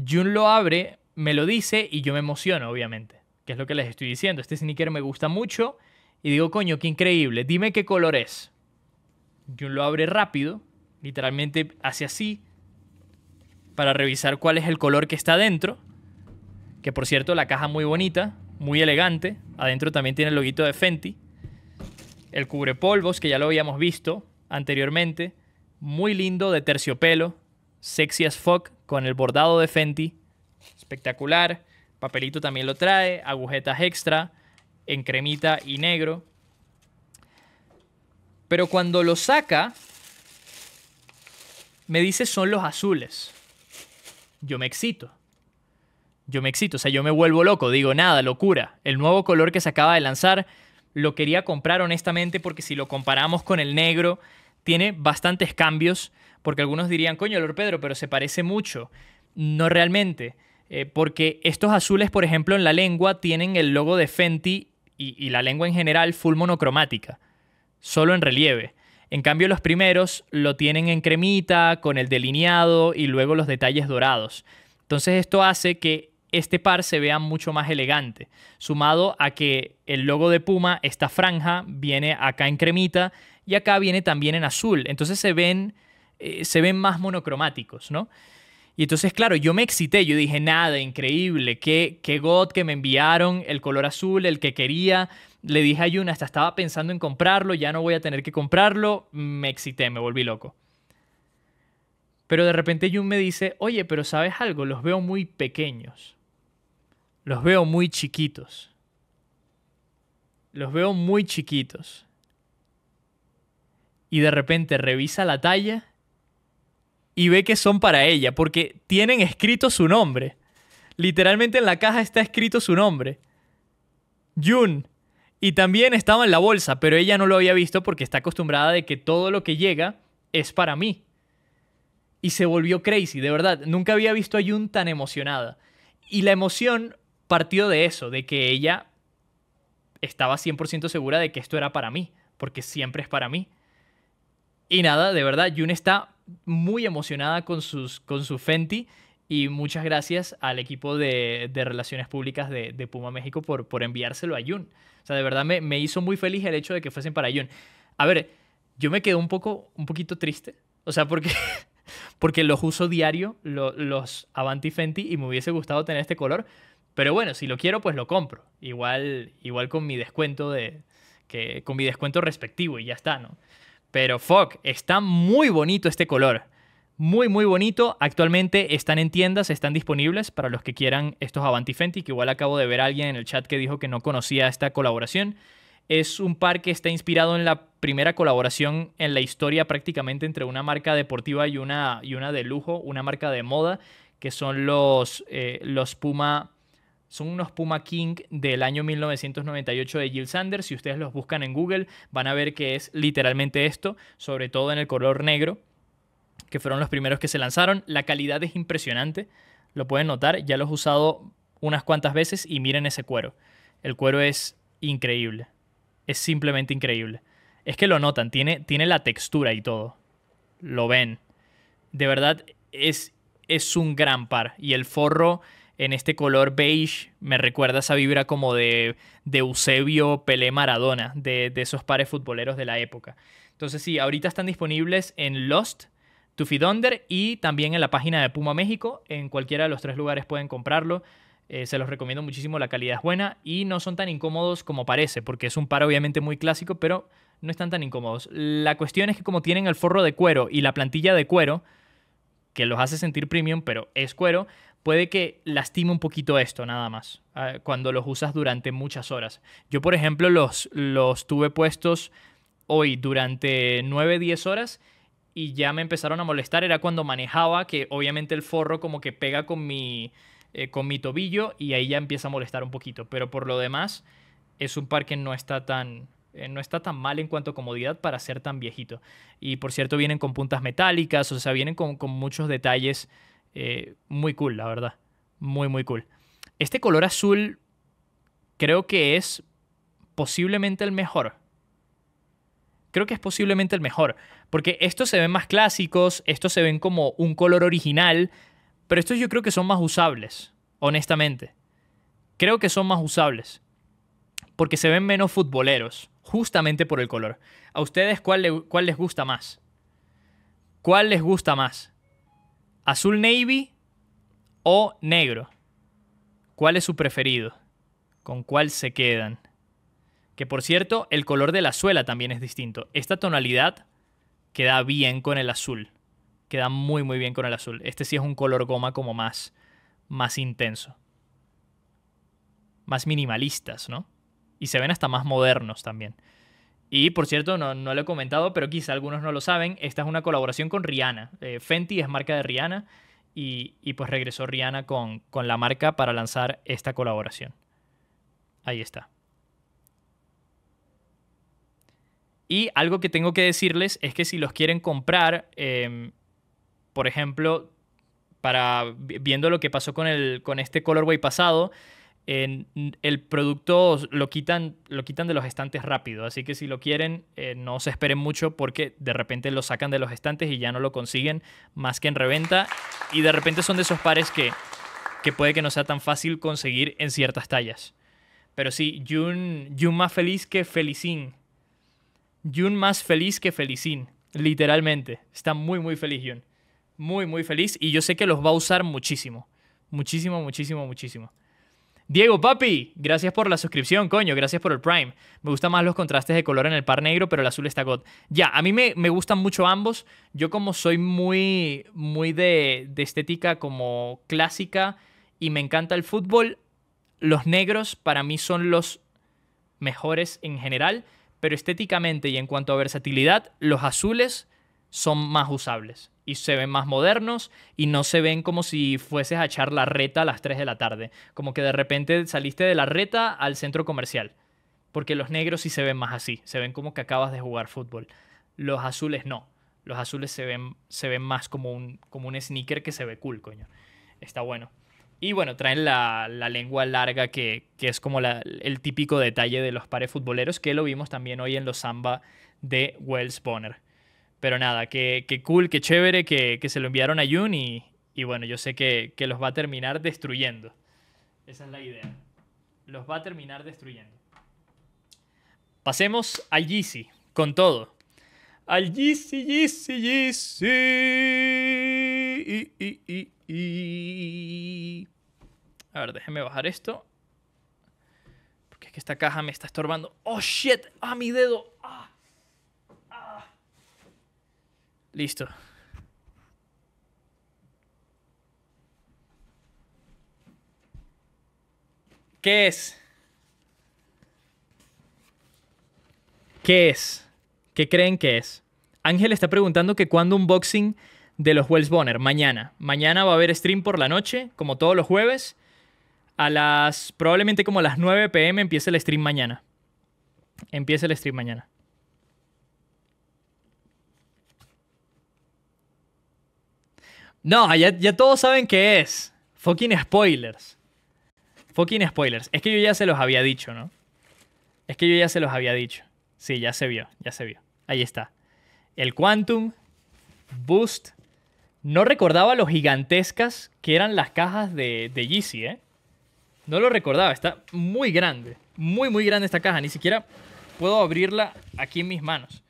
Jun lo abre, me lo dice y yo me emociono, obviamente. Que es lo que les estoy diciendo. Este sneaker me gusta mucho. Y digo, coño, qué increíble. Dime qué color es. Jun lo abre rápido. Literalmente hace así para revisar cuál es el color que está dentro. Que por cierto, la caja muy bonita, muy elegante. Adentro también tiene el loguito de Fenty. El cubrepolvos, que ya lo habíamos visto anteriormente. Muy lindo de terciopelo. Sexy as fuck, con el bordado de Fenty. Espectacular. Papelito también lo trae. Agujetas extra. En cremita y negro. Pero cuando lo saca, me dice son los azules yo me excito. Yo me excito, o sea, yo me vuelvo loco, digo, nada, locura. El nuevo color que se acaba de lanzar lo quería comprar honestamente porque si lo comparamos con el negro, tiene bastantes cambios, porque algunos dirían, coño, Lord Pedro, pero se parece mucho. No realmente, eh, porque estos azules, por ejemplo, en la lengua tienen el logo de Fenty y, y la lengua en general full monocromática, solo en relieve. En cambio, los primeros lo tienen en cremita, con el delineado y luego los detalles dorados. Entonces esto hace que este par se vea mucho más elegante, sumado a que el logo de Puma, esta franja, viene acá en cremita y acá viene también en azul. Entonces se ven, eh, se ven más monocromáticos, ¿no? Y entonces, claro, yo me excité, yo dije, nada, increíble, qué, qué God que me enviaron, el color azul, el que quería. Le dije a Yuna, hasta estaba pensando en comprarlo, ya no voy a tener que comprarlo. Me excité, me volví loco. Pero de repente Yun me dice, oye, pero ¿sabes algo? Los veo muy pequeños. Los veo muy chiquitos. Los veo muy chiquitos. Y de repente revisa la talla y ve que son para ella, porque tienen escrito su nombre. Literalmente en la caja está escrito su nombre. Jun. Y también estaba en la bolsa, pero ella no lo había visto porque está acostumbrada de que todo lo que llega es para mí. Y se volvió crazy, de verdad. Nunca había visto a Jun tan emocionada. Y la emoción partió de eso, de que ella estaba 100% segura de que esto era para mí, porque siempre es para mí. Y nada, de verdad, Jun está muy emocionada con, sus, con su Fenty y muchas gracias al equipo de, Relaciones Públicas de, Puma México por, por enviárselo a Jun. O sea, de verdad me, me, hizo muy feliz el hecho de que fuesen para Jun. A ver, yo me quedé un poco, un poquito triste. O sea, porque, (laughs) porque los uso diario, los Avanti Fenty, y me hubiese gustado tener este color. Pero bueno, si lo quiero, pues lo compro. Igual, igual con mi descuento de. Que, con mi descuento respectivo y ya está, ¿no? Pero fuck, está muy bonito este color. Muy, muy bonito. Actualmente están en tiendas, están disponibles para los que quieran estos Avanti Fenty, que igual acabo de ver a alguien en el chat que dijo que no conocía esta colaboración. Es un par que está inspirado en la primera colaboración en la historia prácticamente entre una marca deportiva y una, y una de lujo, una marca de moda, que son los, eh, los Puma son unos Puma King del año 1998 de Jill Sanders. Si ustedes los buscan en Google, van a ver que es literalmente esto, sobre todo en el color negro, que fueron los primeros que se lanzaron. La calidad es impresionante, lo pueden notar. Ya los he usado unas cuantas veces y miren ese cuero. El cuero es increíble es simplemente increíble. Es que lo notan, tiene, tiene la textura y todo. Lo ven. De verdad, es, es un gran par. Y el forro en este color beige me recuerda esa vibra como de, de Eusebio Pelé Maradona, de, de, esos pares futboleros de la época. Entonces sí, ahorita están disponibles en Lost, Tuffy Thunder y también en la página de Puma México. En cualquiera de los tres lugares pueden comprarlo. Eh, se los recomiendo muchísimo, la calidad es buena y no son tan incómodos como parece, porque es un par obviamente muy clásico, pero no están tan incómodos. La cuestión es que como tienen el forro de cuero y la plantilla de cuero, que los hace sentir premium, pero es cuero, puede que lastime un poquito esto nada más, ah, cuando los usas durante muchas horas. Yo, por ejemplo, los, los tuve puestos hoy durante 9-10 horas y ya me empezaron a molestar. Era cuando manejaba, que obviamente el forro como que pega con mi eh, con mi tobillo y ahí ya empieza a molestar un poquito. Pero por lo demás, es un par que no está tan, eh, no está tan mal en cuanto a comodidad para ser tan viejito. Y por cierto, vienen con puntas metálicas, o sea, vienen con, muchos detalles eh, muy cool, la verdad. Muy, muy cool. Este color azul creo que es posiblemente el mejor. Creo que es posiblemente el mejor. Porque estos se ven más clásicos, estos se ven como un color original, pero estos yo creo que son más usables, honestamente. Creo que son más usables. Porque se ven menos futboleros, justamente por el color. ¿A ustedes cuál, cuál les gusta más? ¿Cuál les gusta más? ¿Azul navy o negro? ¿Cuál es su preferido? ¿Con cuál se quedan? Que por cierto, el color de la suela también es distinto. Esta tonalidad queda bien con el azul. Queda muy muy bien con el azul. Este sí es un color goma como más, más intenso. Más minimalistas, ¿no? Y se ven hasta más modernos también. Y por cierto, no, no lo he comentado, pero quizá algunos no lo saben, esta es una colaboración con Rihanna. Eh, Fenty es marca de Rihanna y, y pues regresó Rihanna con, con la marca para lanzar esta colaboración. Ahí está. Y algo que tengo que decirles es que si los quieren comprar, em, por ejemplo, para viendo lo que pasó con, el, con este colorway pasado, el producto lo quitan, lo quitan de los estantes rápido. Así que si lo quieren, eh, no se esperen mucho porque de repente lo sacan de los estantes y ya no lo consiguen más que en reventa. Y de repente son de esos pares que, que puede que no sea tan fácil conseguir en ciertas tallas. Pero sí, Jun, Jun más feliz que Felicín. Jun más feliz que Felicín. Literalmente. Está muy, muy feliz Jun muy, muy feliz y yo sé que los va a usar muchísimo. Muchísimo, muchísimo, muchísimo. Diego, papi, gracias por la suscripción, coño, gracias por el Prime. Me gustan más los contrastes de color en el par negro, pero el azul está God. Ya, a mí me, me gustan mucho ambos. Yo como soy muy, muy de, de estética como clásica y me encanta el fútbol, los negros para mí son los mejores en general, pero estéticamente y en cuanto a versatilidad, los azules son más usables y se ven más modernos y no se ven como si fueses a echar la reta a las 3 de la tarde. Como que de repente saliste de la reta al centro comercial. Porque los negros sí se ven más así, se ven como que acabas de jugar fútbol. Los azules no. Los azules se ven, se ven más como un, como un sneaker que se ve cool, coño. Está bueno. Y bueno, traen la, lengua larga que, es como el típico detalle de los pares futboleros que lo vimos también hoy en los samba de Wells Bonner. Pero nada, que, cool, que chévere que, se lo enviaron a Jun y, bueno, yo sé que, que los va a terminar destruyendo. Esa es la idea. Los va a terminar destruyendo. Pasemos al Yeezy, con todo. Al Yeezy, Yeezy, Yeezy. A ver, déjeme bajar esto. Porque es que esta caja me está estorbando. ¡Oh, shit! ¡Ah, mi dedo! ¡Ah! ¡Ah! Listo. ¿Qué es? ¿Qué es? ¿Qué creen que es? Ángel está preguntando que cuándo unboxing de los Wells Bonner. Mañana. Mañana va a haber stream por la noche, como todos los jueves. A las. Probablemente como a las 9 pm empiece el stream mañana. Empieza el stream mañana. No, ya, ya todos saben qué es. Fucking spoilers. Fucking spoilers. Es que yo ya se los había dicho, ¿no? Es que yo ya se los había dicho. Sí, ya se vio, ya se vio. Ahí está. El Quantum Boost. No recordaba lo gigantescas que eran las cajas de, de Yeezy, ¿eh? No lo recordaba, está muy grande. Muy, muy grande esta caja. Ni siquiera puedo abrirla aquí en mis manos.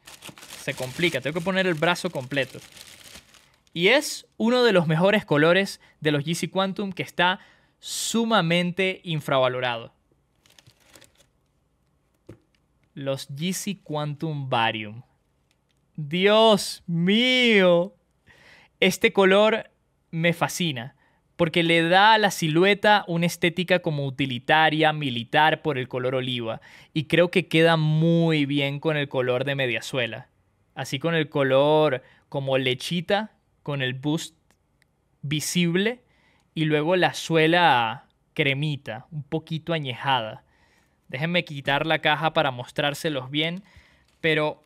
Se complica, tengo que poner el brazo completo. Y es uno de los mejores colores de los Yeezy Quantum que está sumamente infravalorado. Los Yeezy Quantum Barium. Dios mío. Este color me fascina porque le da a la silueta una estética como utilitaria, militar por el color oliva, y creo que queda muy bien con el color de mediasuela. Así con el color como lechita, con el boost visible, y luego la suela cremita, un poquito añejada. Déjenme quitar la caja para mostrárselos bien, pero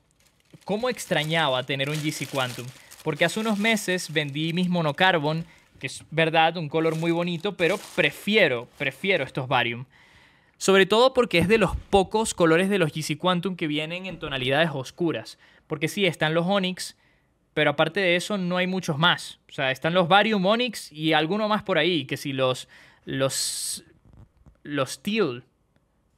¿cómo extrañaba tener un GC Quantum? Porque hace unos meses vendí mis monocarbon que es verdad un color muy bonito, pero prefiero, prefiero estos Varium. Sobre todo porque es de los pocos colores de los GC Quantum que vienen en tonalidades oscuras. Porque sí, están los Onyx, pero aparte de eso no hay muchos más. O sea, están los Varium Onyx y alguno más por ahí, que si los los los Teal,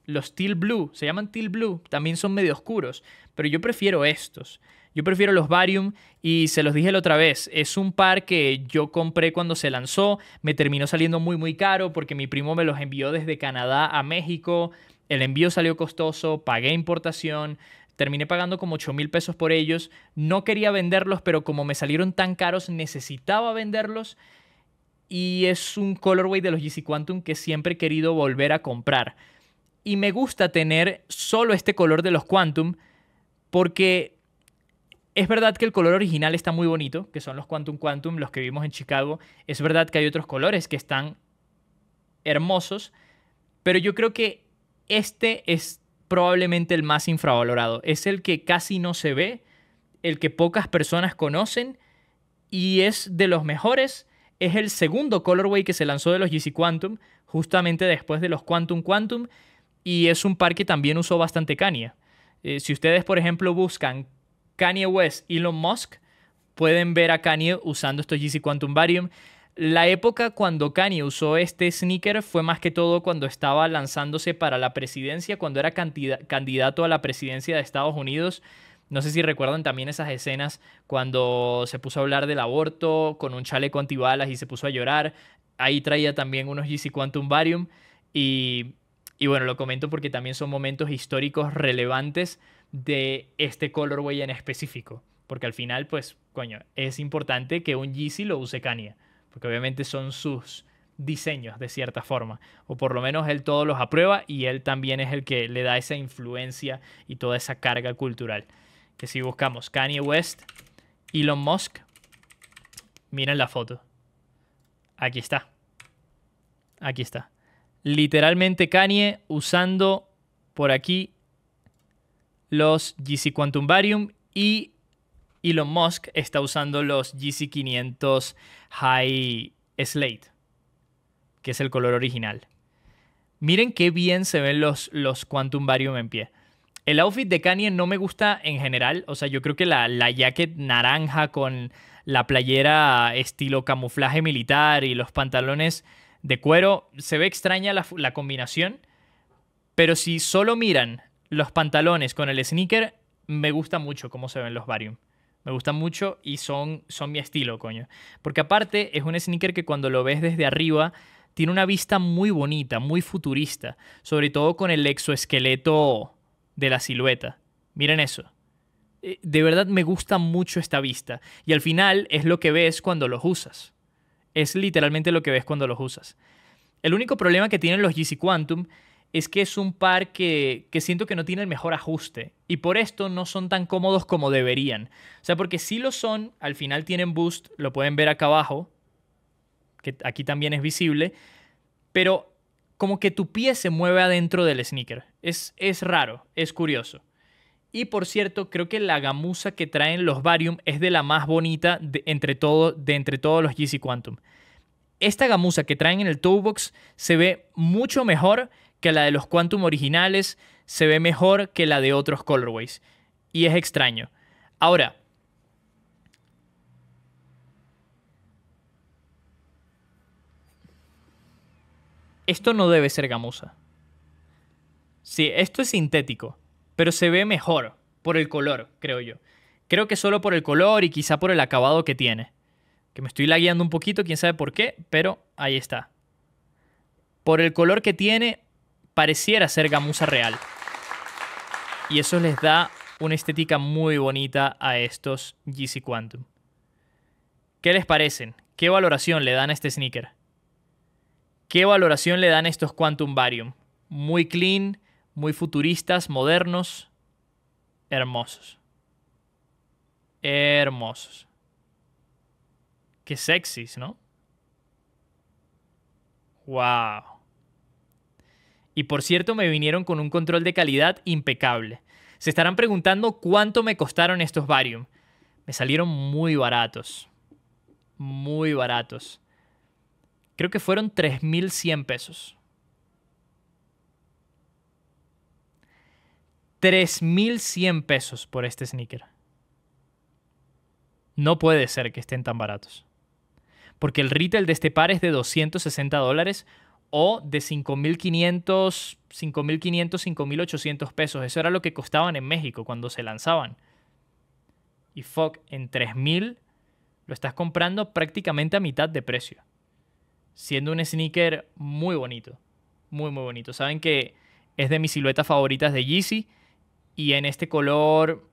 los Teal Blue, se llaman Teal Blue, también son medio oscuros, pero yo prefiero estos. Yo prefiero los Varium y se los dije la otra vez, es un par que yo compré cuando se lanzó, me terminó saliendo muy muy caro porque mi primo me los envió desde Canadá a México, el envío salió costoso, pagué importación, terminé pagando como 8 mil pesos por ellos, no quería venderlos, pero como me salieron tan caros necesitaba venderlos y es un colorway de los GC Quantum que siempre he querido volver a comprar. Y me gusta tener solo este color de los Quantum porque es verdad que el color original está muy bonito, que son los Quantum Quantum, los que vimos en Chicago. Es verdad que hay otros colores que están hermosos, pero yo creo que este es probablemente el más infravalorado. Es el que casi no se ve, el que pocas personas conocen y es de los mejores. Es el segundo colorway que se lanzó de los GC Quantum, justamente después de los Quantum Quantum, y es un par que también usó bastante Kanye. Eh, si ustedes, por ejemplo, buscan Kanye West, Elon Musk, pueden ver a Kanye usando estos GC Quantum Varium. La época cuando Kanye usó este sneaker fue más que todo cuando estaba lanzándose para la presidencia, cuando era candidato a la presidencia de Estados Unidos. No sé si recuerdan también esas escenas cuando se puso a hablar del aborto con un chaleco antibalas y se puso a llorar. Ahí traía también unos GC Quantum Varium. Y, y bueno, lo comento porque también son momentos históricos relevantes de este colorway en específico. Porque al final, pues, coño, es importante que un Yeezy lo use Kanye. Porque obviamente son sus diseños de cierta forma. O por lo menos él todos los aprueba y él también es el que le da esa influencia y toda esa carga cultural. Que si buscamos Kanye West, Elon Musk, miren la foto. Aquí está. Aquí está. Literalmente Kanye usando por aquí los GC Quantum Barium y Elon Musk está usando los GC500 High Slate, que es el color original. Miren qué bien se ven los, los Quantum Barium en pie. El outfit de Kanye no me gusta en general. O sea, yo creo que la, la jacket naranja con la playera estilo camuflaje militar y los pantalones de cuero, se ve extraña la, la combinación. Pero si solo miran los pantalones con el sneaker, me gusta mucho cómo se ven los Varium. Me gustan mucho y son, son mi estilo, coño. Porque aparte es un sneaker que cuando lo ves desde arriba tiene una vista muy bonita, muy futurista. Sobre todo con el exoesqueleto de la silueta. Miren eso. Eh, de verdad me gusta mucho esta vista. Y al final es lo que ves cuando los usas. Es literalmente lo que ves cuando los usas. El único problema que tienen los GC Quantum es que es un par que, siento que no tiene el mejor ajuste y por esto no son tan cómodos como deberían. O sea, porque si lo son, al final tienen boost, lo pueden ver acá abajo, que aquí también es visible, pero como que tu pie se mueve adentro del sneaker. Es, es raro, es curioso. Y por cierto, creo que la gamuza que traen los Varium es de la más bonita de entre, todo, de entre todos los GC Quantum. Esta gamuza que traen en el Toolbox se ve mucho mejor que la de los Quantum originales se ve mejor que la de otros colorways. Y es extraño. Ahora, esto no debe ser gamuza. Sí, esto es sintético, pero se ve mejor por el color, creo yo. Creo que solo por el color y quizá por el acabado que tiene. Que me estoy lagueando un poquito, quién sabe por qué, pero ahí está. Por el color que tiene, pareciera ser gamuza real. Y eso les da una estética muy bonita a estos GC Quantum. ¿Qué les parecen? ¿Qué valoración le dan a este sneaker? ¿Qué valoración le dan a estos Quantum Varium? Muy clean, muy futuristas, modernos, hermosos. Hermosos. Qué sexys, ¿no? Wow. Y por cierto, me vinieron con un control de calidad impecable. Se estarán preguntando cuánto me costaron estos Varium. Me salieron muy baratos. Muy baratos. Creo que fueron 3.100 pesos. 3.100 pesos por este sneaker. No puede ser que estén tan baratos. Porque el retail de este par es de 260 dólares o de 5.500, 5.500, 5.800 pesos. Eso era lo que costaban en México cuando se lanzaban. Y fuck, en 3.000 lo estás comprando prácticamente a mitad de precio. Siendo un sneaker muy bonito. Muy, muy bonito. Saben que es de mis siluetas favoritas de Yeezy. Y en este color,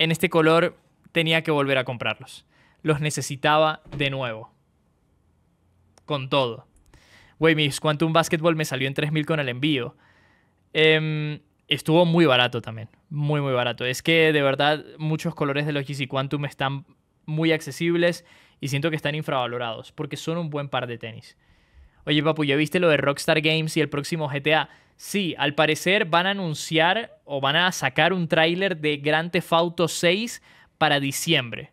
en este color tenía que volver a comprarlos. Los necesitaba de nuevo. Con todo. Güey, mis Quantum Basketball me salió en 3000 con el envío. Em, estuvo muy barato también. Muy, muy barato. Es que de verdad muchos colores de los GC Quantum están muy accesibles y siento que están infravalorados porque son un buen par de tenis. Oye, papu, ¿ya viste lo de Rockstar Games y el próximo GTA? Sí, al parecer van a anunciar o van a sacar un tráiler de Grand Theft Auto 6 para diciembre.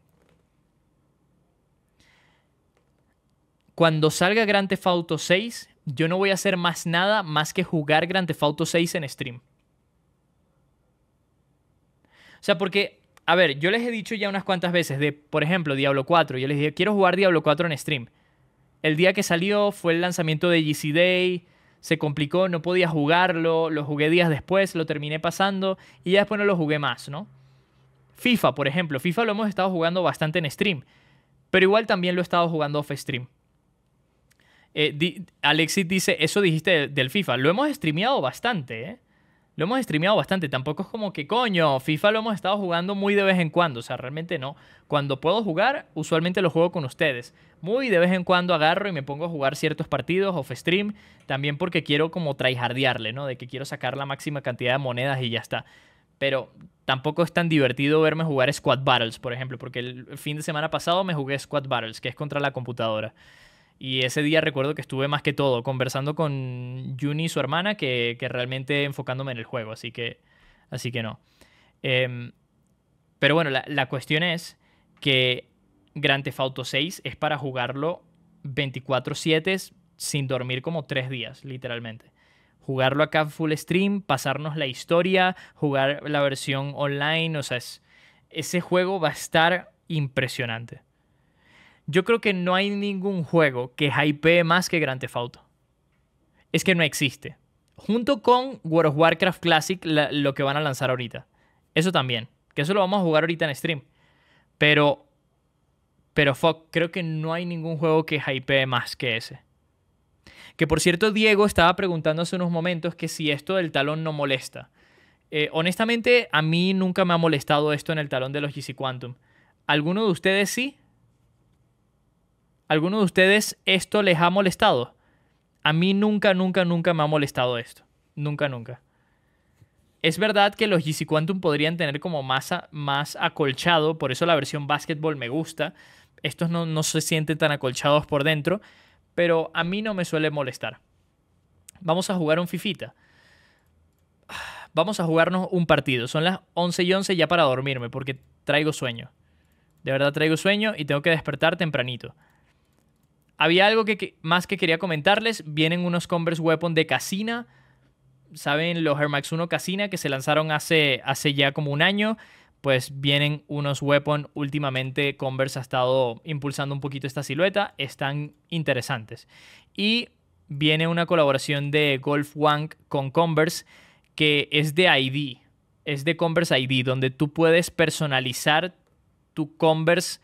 Cuando salga Grand Theft Auto 6, yo no voy a hacer más nada más que jugar Grand Theft Auto 6 en stream. O sea, porque, a ver, yo les he dicho ya unas cuantas veces de, por ejemplo, Diablo 4. Yo les dije, quiero jugar Diablo 4 en stream. El día que salió fue el lanzamiento de GC Day, se complicó, no podía jugarlo, lo jugué días después, lo terminé pasando y ya después no lo jugué más, ¿no? FIFA, por ejemplo, FIFA lo hemos estado jugando bastante en stream, pero igual también lo he estado jugando off stream. Eh, Alexis dice, eso dijiste del FIFA. Lo hemos streameado bastante, ¿eh? Lo hemos streameado bastante. Tampoco es como que, coño, FIFA lo hemos estado jugando muy de vez en cuando. O sea, realmente no. Cuando puedo jugar, usualmente lo juego con ustedes. Muy de vez en cuando agarro y me pongo a jugar ciertos partidos off stream. También porque quiero como tryhardearle, ¿no? De que quiero sacar la máxima cantidad de monedas y ya está. Pero tampoco es tan divertido verme jugar Squad Battles, por ejemplo. Porque el fin de semana pasado me jugué Squad Battles, que es contra la computadora. Y ese día recuerdo que estuve más que todo conversando con Juni, su hermana, que, realmente enfocándome en el juego. Así que, así que no. Em, pero bueno, la, cuestión es que Grand Theft Auto 6 es para jugarlo 24/7 sin dormir como tres días, literalmente. jugarlo acá full stream, pasarnos la historia, jugar la versión online, o sea, ese juego va a estar impresionante. Yo creo que no hay ningún juego que hypee más que Grand Theft Auto. Es que no existe. Junto con World of Warcraft Classic, lo que van a lanzar ahorita. Eso también. Que eso lo vamos a jugar ahorita en stream. Pero, pero fuck, creo que no hay ningún juego que hypee más que ese. Que por cierto, Diego estaba preguntando hace unos momentos que si esto del talón no molesta. Eh, honestamente, a mí nunca me ha molestado esto en el talón de los GC Quantum. ¿Alguno de ustedes sí? ¿Alguno de ustedes esto les ha molestado? A mí nunca, nunca, nunca me ha molestado esto. Nunca, nunca. Es verdad que los GC Quantum podrían tener como más, más acolchado, por eso la versión basketball me gusta. Estos no, no se sienten tan acolchados por dentro, pero a mí no me suele molestar. Vamos a jugar un fifita. Vamos a jugarnos un partido. Son las 11 y 11 ya para dormirme porque traigo sueño. De verdad traigo sueño y tengo que despertar tempranito. Había algo que, más que quería comentarles. Vienen unos Converse Weapon de Casina. Saben, los Air Max 1 Casina que se lanzaron hace, hace ya como un año pues vienen unos weapon últimamente Converse ha estado impulsando un poquito esta silueta, están interesantes. Y viene una colaboración de Golf Wank con Converse que es de ID, es de Converse ID, donde tú puedes personalizar tu Converse,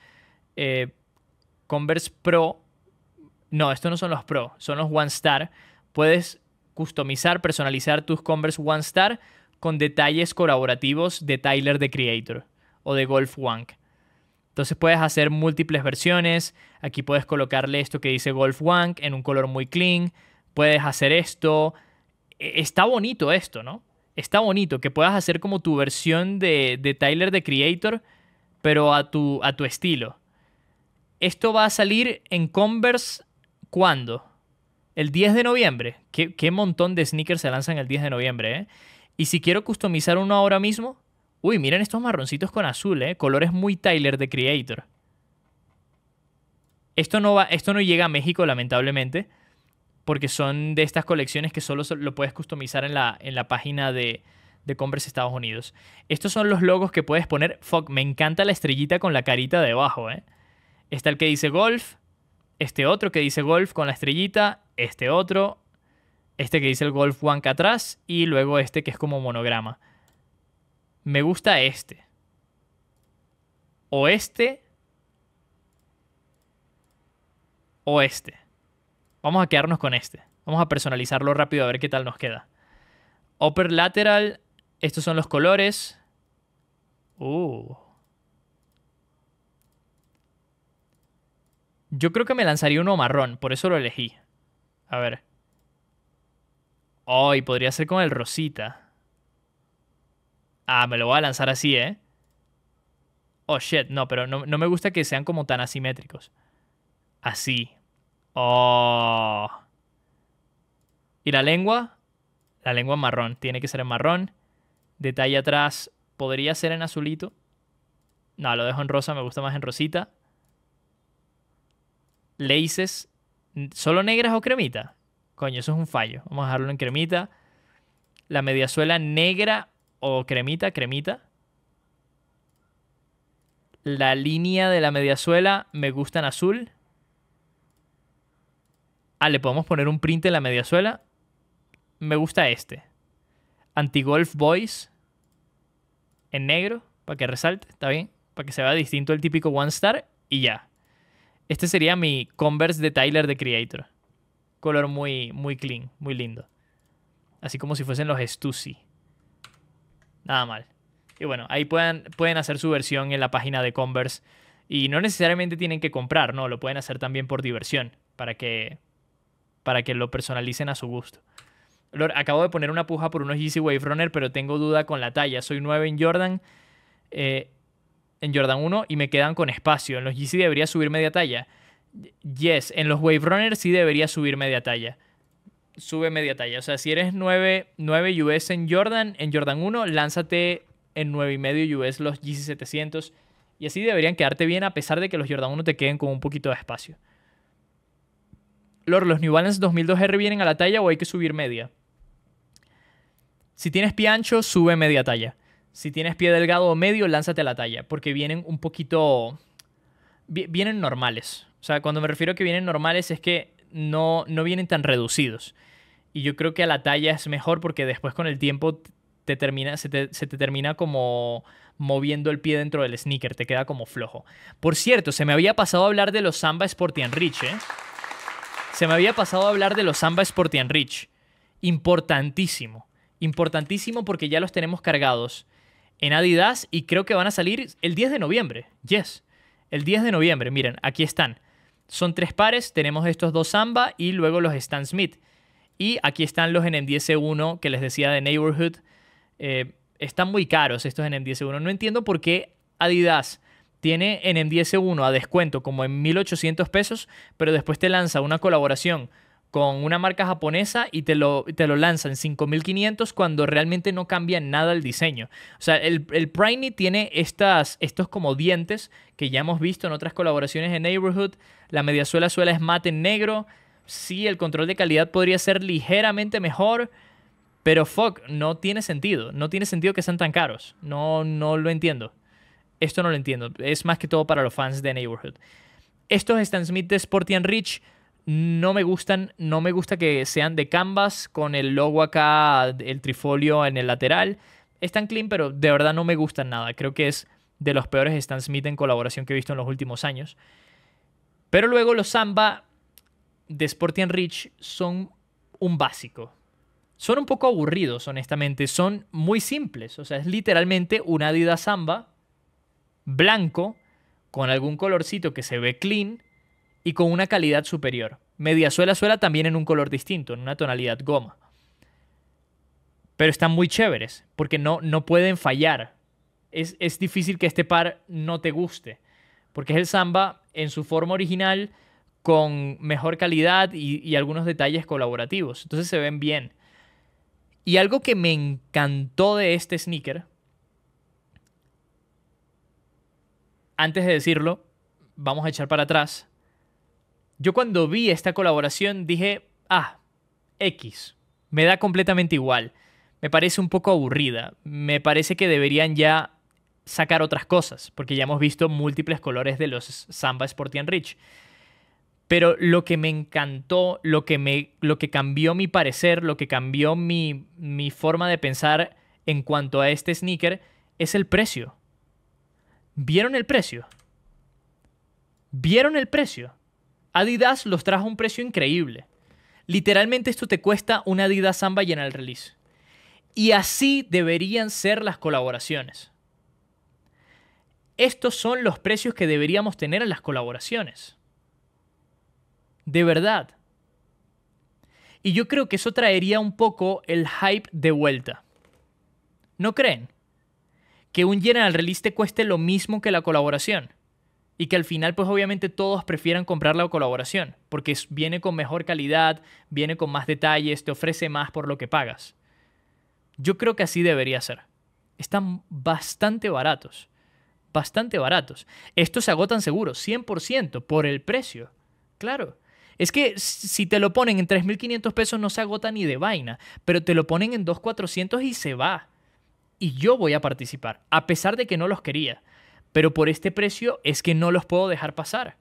eh, Converse Pro. No, estos no son los Pro, son los One Star. Puedes customizar, personalizar tus Converse One Star con detalles colaborativos de Tyler the Creator o de Golf Wank. Entonces puedes hacer múltiples versiones. Aquí puedes colocarle esto que dice Golf Wank en un color muy clean. Puedes hacer esto. E, está bonito esto, ¿no? Está bonito que puedas hacer como tu versión de, de Tyler the Creator, pero a tu, a tu estilo. Esto va a salir en Converse ¿cuándo? El 10 de noviembre. ¿Qué, qué montón de sneakers se lanzan el 10 de noviembre, ¿eh? Y si quiero customizar uno ahora mismo, uy, miren estos marroncitos con azul, ¿eh? Colores muy Tyler de Creator. Esto no, va, esto no llega a México, lamentablemente, porque son de estas colecciones que solo lo puedes customizar en la, en la página de, de Converse Estados Unidos. Estos son los logos que puedes poner. Fuck, me encanta la estrellita con la carita debajo, ¿eh? Está el que dice Golf, este otro que dice Golf con la estrellita, este otro, este que dice el Golf One atrás y luego este que es como monograma. Me gusta este. O este. O este. Vamos a quedarnos con este. Vamos a personalizarlo rápido a ver qué tal nos queda. Upper lateral. Estos son los colores. Uh. Yo creo que me lanzaría uno marrón, por eso lo elegí. A ver. Oh, y podría ser con el rosita. Ah, me lo voy a lanzar así, ¿eh? Oh, shit, no, pero no, me gusta que sean como tan asimétricos. Así. Oh. ¿Y la lengua? La lengua marrón. Tiene que ser en marrón. Detalle atrás. ¿Podría ser en azulito? No, lo dejo en rosa. Me gusta más en rosita. Laces. ¿Solo negras o cremita? Coño, eso es un fallo. Vamos a dejarlo en cremita. La mediasuela negra o cremita, cremita. La línea de la mediasuela me gusta en azul. Ah, le podemos poner un print en la mediasuela. Me gusta este. Anti-Golf Boys. En negro. Para que resalte. Está bien. Para que se vea distinto el típico One Star. Y ya. Este sería mi Converse de Tyler de Creator color muy, muy clean, muy lindo. Así como si fuesen los Stussy. Nada mal. Y bueno, ahí pueden, pueden hacer su versión en la página de Converse. Y no necesariamente tienen que comprar, no, lo pueden hacer también por diversión, para que, para que lo personalicen a su gusto. acabo de poner una puja por unos Yeezy Wave Runner, pero tengo duda con la talla. Soy 9 en Jordan, eh, en Jordan 1 y me quedan con espacio. En los Yeezy debería subir media talla. Yes, en los Wave Runners sí debería subir media talla. Sube media talla. O sea, si eres 9, 9 US en Jordan, en Jordan 1, lánzate en 9,5 US los GC 700. Y así deberían quedarte bien a pesar de que los Jordan 1 te queden con un poquito de espacio. Lord, ¿los New Balance 2002R vienen a la talla o hay que subir media? Si tienes pie ancho, sube media talla. Si tienes pie delgado o medio, lánzate la talla, porque vienen un poquito... Vienen normales. O sea, cuando me refiero a que vienen normales es que no, no vienen tan reducidos. Y yo creo que a la talla es mejor porque después con el tiempo te termina, se, te, se te termina como moviendo el pie dentro del sneaker, te queda como flojo. Por cierto, se me había pasado a hablar de los Samba Sporty Rich, ¿eh? Se me había pasado a hablar de los Samba Sporty Rich. Importantísimo. Importantísimo porque ya los tenemos cargados en Adidas y creo que van a salir el 10 de noviembre. Yes. El 10 de noviembre, miren, aquí están. Son tres pares, tenemos estos dos Samba y luego los Stan Smith. Y aquí están los NM10 que les decía de Neighborhood. Eh, están muy caros estos NM10 No entiendo por qué Adidas tiene NM10 a descuento como en 1800 pesos, pero después te lanza una colaboración con una marca japonesa y te lo, te lo lanza en 5500 cuando realmente no cambia nada el diseño. O sea, el, el tiene estas, estos como dientes que ya hemos visto en otras colaboraciones en Neighborhood. La mediasuela suela es mate negro. Sí, el control de calidad podría ser ligeramente mejor, pero fuck, no tiene sentido. No tiene sentido que sean tan caros. No, no lo entiendo. Esto no lo entiendo. Es más que todo para los fans de Neighborhood. Estos Stan Smith de Sporty Rich no me gustan, no me gusta que sean de canvas con el logo acá, el trifolio en el lateral. Están clean, pero de verdad no me gustan nada. Creo que es de los peores Stan Smith en colaboración que he visto en los últimos años. Pero luego los Samba de Sporty Rich son un básico. Son un poco aburridos, honestamente. Son muy simples. O sea, es literalmente una Adidas Samba blanco con algún colorcito que se ve clean y con una calidad superior. Media suela suela también en un color distinto, en una tonalidad goma. Pero están muy chéveres, porque no, no pueden fallar. Es, es difícil que este par no te guste, porque es el samba en su forma original con mejor calidad y, y algunos detalles colaborativos. Entonces se ven bien. Y algo que me encantó de este sneaker, antes de decirlo, vamos a echar para atrás. Yo cuando vi esta colaboración dije, ah, X, me da completamente igual. Me parece un poco aburrida. Me parece que deberían ya sacar otras cosas, porque ya hemos visto múltiples colores de los Samba Sporty Rich. Pero lo que me encantó, lo que, me, lo que cambió mi parecer, lo que cambió mi, mi forma de pensar en cuanto a este sneaker es el precio. ¿Vieron el precio? ¿Vieron el precio? Adidas los trajo a un precio increíble. Literalmente esto te cuesta una Adidas Samba llena el release. Y así deberían ser las colaboraciones. Estos son los precios que deberíamos tener en las colaboraciones. De verdad. Y yo creo que eso traería un poco el hype de vuelta. ¿No creen? Que un General Release te cueste lo mismo que la colaboración y que al final pues obviamente todos prefieran comprar la colaboración porque viene con mejor calidad, viene con más detalles, te ofrece más por lo que pagas. Yo creo que así debería ser. Están bastante baratos, bastante baratos. Estos se agotan seguro, 100% por el precio. Claro. Es que si te lo ponen en 3.500 pesos no se agota ni de vaina, pero te lo ponen en 2.400 y se va. Y yo voy a participar, a pesar de que no los quería pero por este precio es que no los puedo dejar pasar.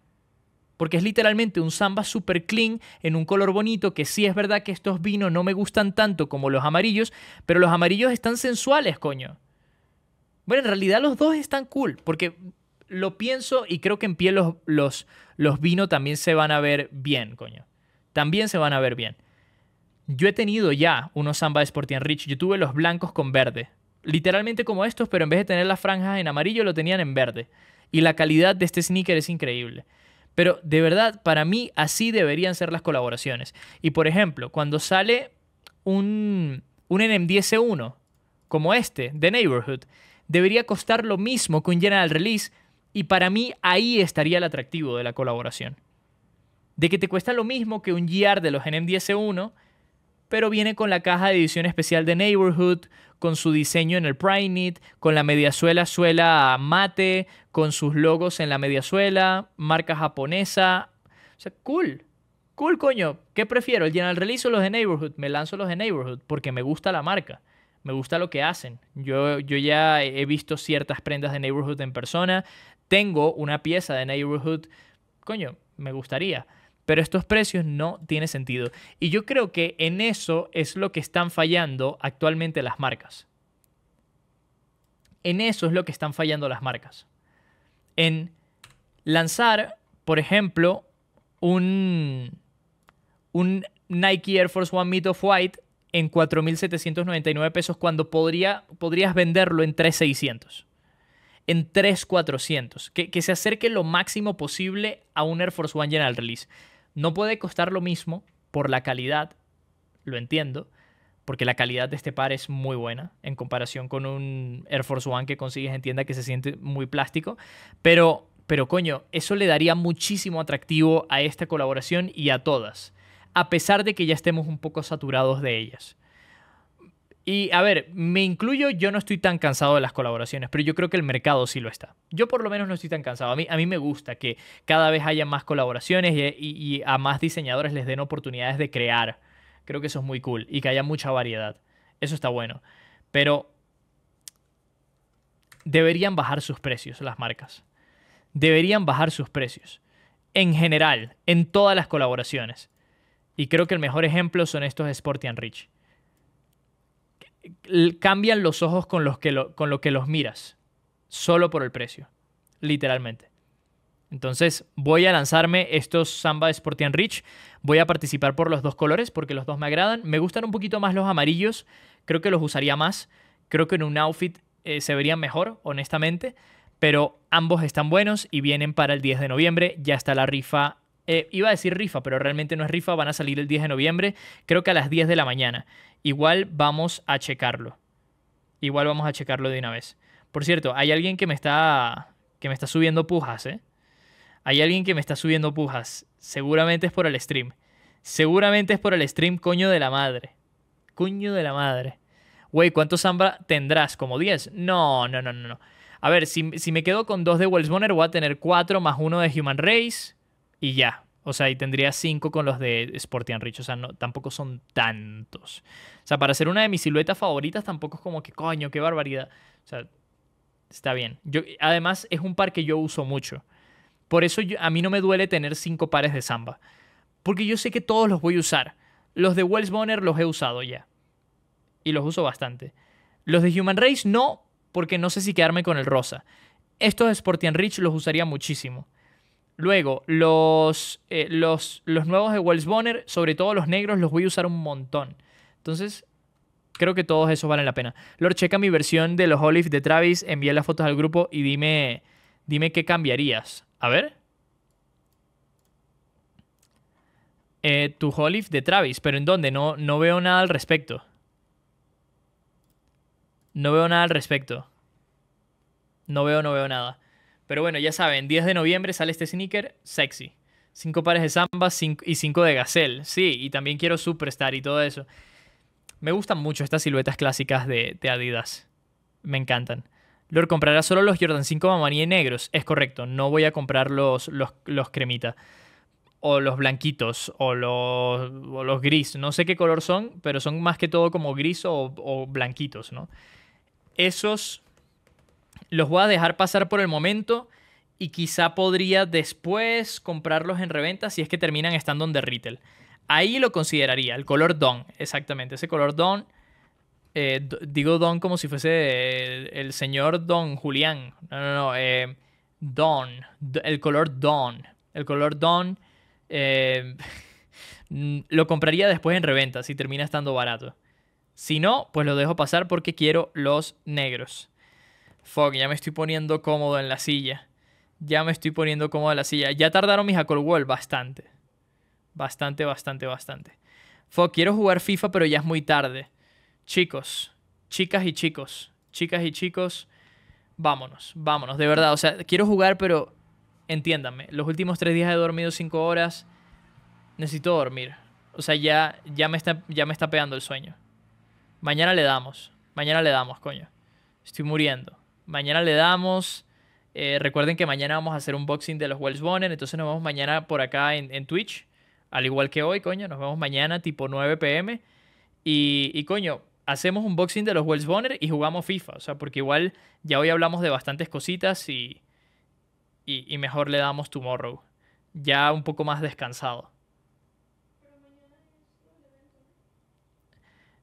Porque es literalmente un samba super clean en un color bonito, que sí es verdad que estos vinos no me gustan tanto como los amarillos, pero los amarillos están sensuales, coño. Bueno, en realidad los dos están cool, porque lo pienso y creo que en pie los, los, los vinos también se van a ver bien, coño. También se van a ver bien. Yo he tenido ya unos Samba Sporting Rich. Yo tuve los blancos con verde literalmente como estos, pero en vez de tener las franjas en amarillo, lo tenían en verde. Y la calidad de este sneaker es increíble. Pero de verdad, para mí, así deberían ser las colaboraciones. Y por ejemplo, cuando sale un, un NM10 como este, de Neighborhood, debería costar lo mismo que un General Release. Y para mí, ahí estaría el atractivo de la colaboración. De que te cuesta lo mismo que un GR de los NM10 pero viene con la caja de edición especial de Neighborhood, con su diseño en el Primeknit, con la mediasuela suela mate, con sus logos en la mediasuela, marca japonesa. O sea, cool. Cool, coño. ¿Qué prefiero? ¿El General Release o los de Neighborhood? Me lanzo los de Neighborhood porque me gusta la marca. Me gusta lo que hacen. Yo, yo ya he visto ciertas prendas de Neighborhood en persona. Tengo una pieza de Neighborhood. Coño, me gustaría. Pero estos precios no tienen sentido. Y yo creo que en eso es lo que están fallando actualmente las marcas. En eso es lo que están fallando las marcas. En lanzar, por ejemplo, un, un Nike Air Force One Meet of White en 4.799 pesos cuando podría, podrías venderlo en 3.600. En 3.400. Que, que se acerque lo máximo posible a un Air Force One General Release. No puede costar lo mismo por la calidad, lo entiendo, porque la calidad de este par es muy buena en comparación con un Air Force One que consigues en tienda que se siente muy plástico, pero, pero coño, eso le daría muchísimo atractivo a esta colaboración y a todas, a pesar de que ya estemos un poco saturados de ellas. Y a ver, me incluyo, yo no estoy tan cansado de las colaboraciones, pero yo creo que el mercado sí lo está. Yo por lo menos no estoy tan cansado. A mí, a mí me gusta que cada vez haya más colaboraciones y, a más diseñadores les den oportunidades de crear. Creo que eso es muy cool y que haya mucha variedad. Eso está bueno. Pero deberían bajar sus precios las marcas. Deberían bajar sus precios. En general, en todas las colaboraciones. Y creo que el mejor ejemplo son estos Sporty and Rich cambian los ojos con, los que con lo que los miras, solo por el precio, literalmente. Entonces voy a lanzarme estos Samba Sportian Rich. Voy a participar por los dos colores porque los dos me agradan. Me gustan un poquito más los amarillos. Creo que los usaría más. Creo que en un outfit eh, se verían mejor, honestamente. Pero ambos están buenos y vienen para el 10 de noviembre. Ya está la rifa. Eh, iba a decir rifa, pero realmente no es rifa. Van a salir el 10 de noviembre. Creo que a las 10 de la mañana. Igual vamos a checarlo. Igual vamos a checarlo de una vez. Por cierto, hay alguien que me está que me está subiendo pujas, ¿eh? Hay alguien que me está subiendo pujas. Seguramente es por el stream. Seguramente es por el stream, coño de la madre. Coño de la madre. Güey, ¿cuántos Zamba tendrás? ¿Como 10? No, no, no, no, no. A ver, si, si me quedo con dos de Wells Bonner, voy a tener 4 más uno de Human Race y ya. O sea, y tendría 5 con los de Sporty Rich. O sea, no, tampoco son tantos. O sea, para ser una de mis siluetas favoritas, tampoco es como que, coño, qué barbaridad. O sea, está bien. Yo, además, es un par que yo uso mucho. Por eso a mí no me duele tener 5 pares de samba. Porque yo sé que todos los voy a usar. Los de Wells Bonner los he usado ya. Y los uso bastante. Los de Human Race no, porque no sé si quedarme con el rosa. Estos de Sporty Rich los usaría muchísimo. Luego, los, eh, los, los nuevos de Wells Bonner, sobre todo los negros, los voy a usar un montón. Entonces, creo que todos esos valen la pena. Lord, checa mi versión de los Olive de Travis, envía las fotos al grupo y dime, dime qué cambiarías. A ver. Eh, tu Olive de Travis, pero ¿en dónde? No, no veo nada al respecto. No veo nada al respecto. No veo, no veo nada. Pero bueno, ya saben, 10 de noviembre sale este sneaker sexy. Cinco pares de Samba y cinco de Gazelle. Sí, y también quiero Superstar y todo eso. Me gustan mucho estas siluetas clásicas de, Adidas. Me encantan. Lord comprará solo los Jordan 5 Mamani negros. Es correcto, no voy a comprar los, los, cremita. O los blanquitos, o los, los, gris. No sé qué color son, pero son más que todo como gris o, o blanquitos, ¿no? Esos los voy a dejar pasar por el momento y quizá podría después comprarlos en reventa si es que terminan estando en retail. Ahí lo consideraría, el color Don, exactamente, ese color Don. Eh, digo Don como si fuese el, señor Don Julián. No, no, no. Eh, Don. El color Don. El color Don. Eh, (laughs) lo compraría después en reventa si termina estando barato. Si no, pues lo dejo pasar porque quiero los negros. Fuck, ya me estoy poniendo cómodo en la silla. Ya me estoy poniendo cómodo en la silla. Ya tardaron mis Hackle bastante. Bastante, bastante, bastante. Fuck, quiero jugar FIFA, pero ya es muy tarde. Chicos, chicas y chicos, chicas y chicos, vámonos, vámonos, de verdad. O sea, quiero jugar, pero entiéndanme. Los últimos tres días he dormido cinco horas. Necesito dormir. O sea, ya, ya, me está, ya me está pegando el sueño. Mañana le damos. Mañana le damos, coño. Estoy muriendo. Mañana le damos. Eh, recuerden que mañana vamos a hacer un unboxing de los Wells Bonner. Entonces nos vemos mañana por acá en, Twitch. Al igual que hoy, coño. Nos vemos mañana tipo 9 pm. Y, y coño, hacemos un boxing de los Wells Bonner y jugamos FIFA. O sea, porque igual ya hoy hablamos de bastantes cositas y, y, y mejor le damos Tomorrow. Ya un poco más descansado.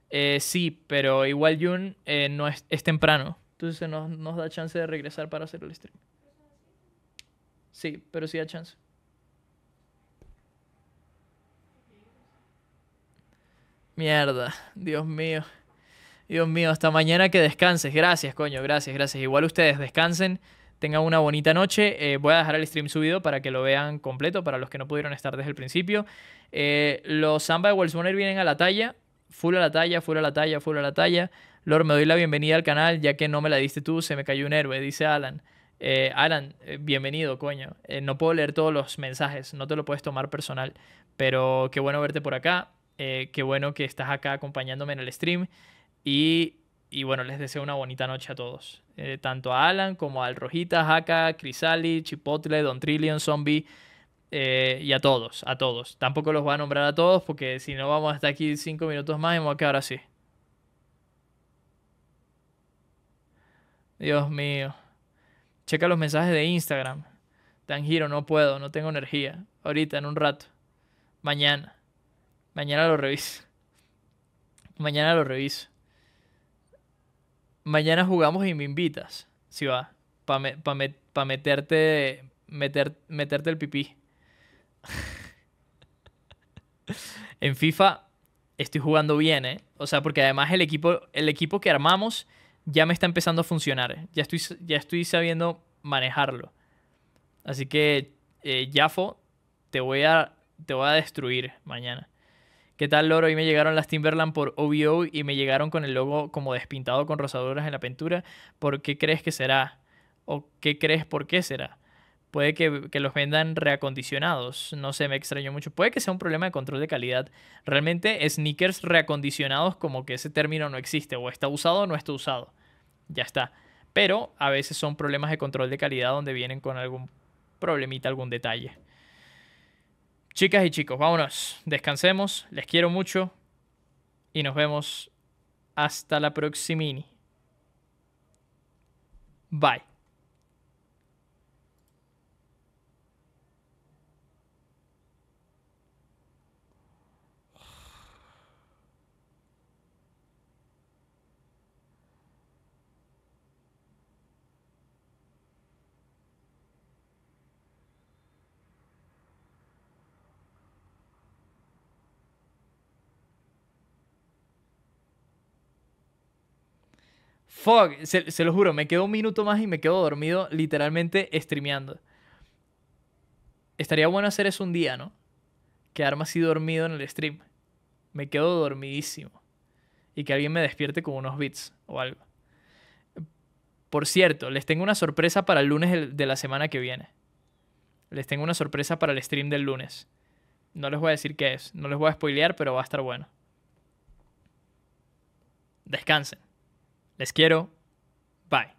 Eh, sí, pero igual Jun eh, no es, es temprano. Entonces nos, nos da chance de regresar para hacer el stream. Sí, pero sí da chance. Mierda, Dios mío. Dios mío, hasta mañana que descanses. Gracias, coño, gracias, gracias. Igual ustedes descansen, tengan una bonita noche. Eh, voy a dejar el stream subido para que lo vean completo, para los que no pudieron estar desde el principio. Eh, los Samba de Wellsboner vienen a la talla, full a la talla, full a la talla, full a la talla. Lord, me doy la bienvenida al canal, ya que no me la diste tú, se me cayó un héroe, dice Alan. Eh, Alan, eh, bienvenido, coño. Eh, no puedo leer todos los mensajes, no te lo puedes tomar personal, pero qué bueno verte por acá. qué bueno que estás acá acompañándome en el stream. Y, y bueno, les deseo una bonita noche a todos. Tanto a Alan como al Rojita, Haka, Crisali, Chipotle, Don Trillion, Zombie. y a todos, a todos. Tampoco los voy a nombrar a todos porque si no vamos a estar aquí cinco minutos más y me voy a quedar así. Dios mío. Checa los mensajes de Instagram. Dan giro, no puedo, no tengo energía. Ahorita, en un rato. Mañana. Mañana lo reviso. Mañana lo reviso. Mañana jugamos y me invitas. Si va. Para pa me- pa meterte. Meter, meterte el pipí. (laughs) en FIFA estoy jugando bien, ¿eh? O sea, porque además el equipo, el equipo que armamos ya me está empezando a funcionar. Ya estoy, ya estoy sabiendo manejarlo. Así que, eh, Jafo, te voy, a, te voy a destruir mañana. ¿Qué tal, Loro? Hoy me llegaron las Timberland por OVO y me llegaron con el logo como despintado con rosaduras en la pintura. ¿Por qué crees que será? ¿O qué crees por qué será? Puede que, que los vendan reacondicionados. No sé, me extrañó mucho. Puede que sea un problema de control de calidad. Realmente, sneakers reacondicionados, como que ese término no existe. O está usado o no está usado. Ya está. Pero a veces son problemas de control de calidad donde vienen con algún problemita, algún detalle. Chicas y chicos, vámonos. Descansemos. Les quiero mucho. Y nos vemos hasta la próxima. Bye. Fuck, se, se lo juro, me quedo un minuto más y me quedo dormido literalmente streameando. Estaría bueno hacer eso un día, ¿no? Quedarme así dormido en el stream. Me quedo dormidísimo. Y que alguien me despierte con unos beats o algo. Por cierto, les tengo una sorpresa para el lunes de la semana que viene. Les tengo una sorpresa para el stream del lunes. No les voy a decir qué es. No les voy a spoilear, pero va a estar bueno. Descansen. Les quiero. Bye.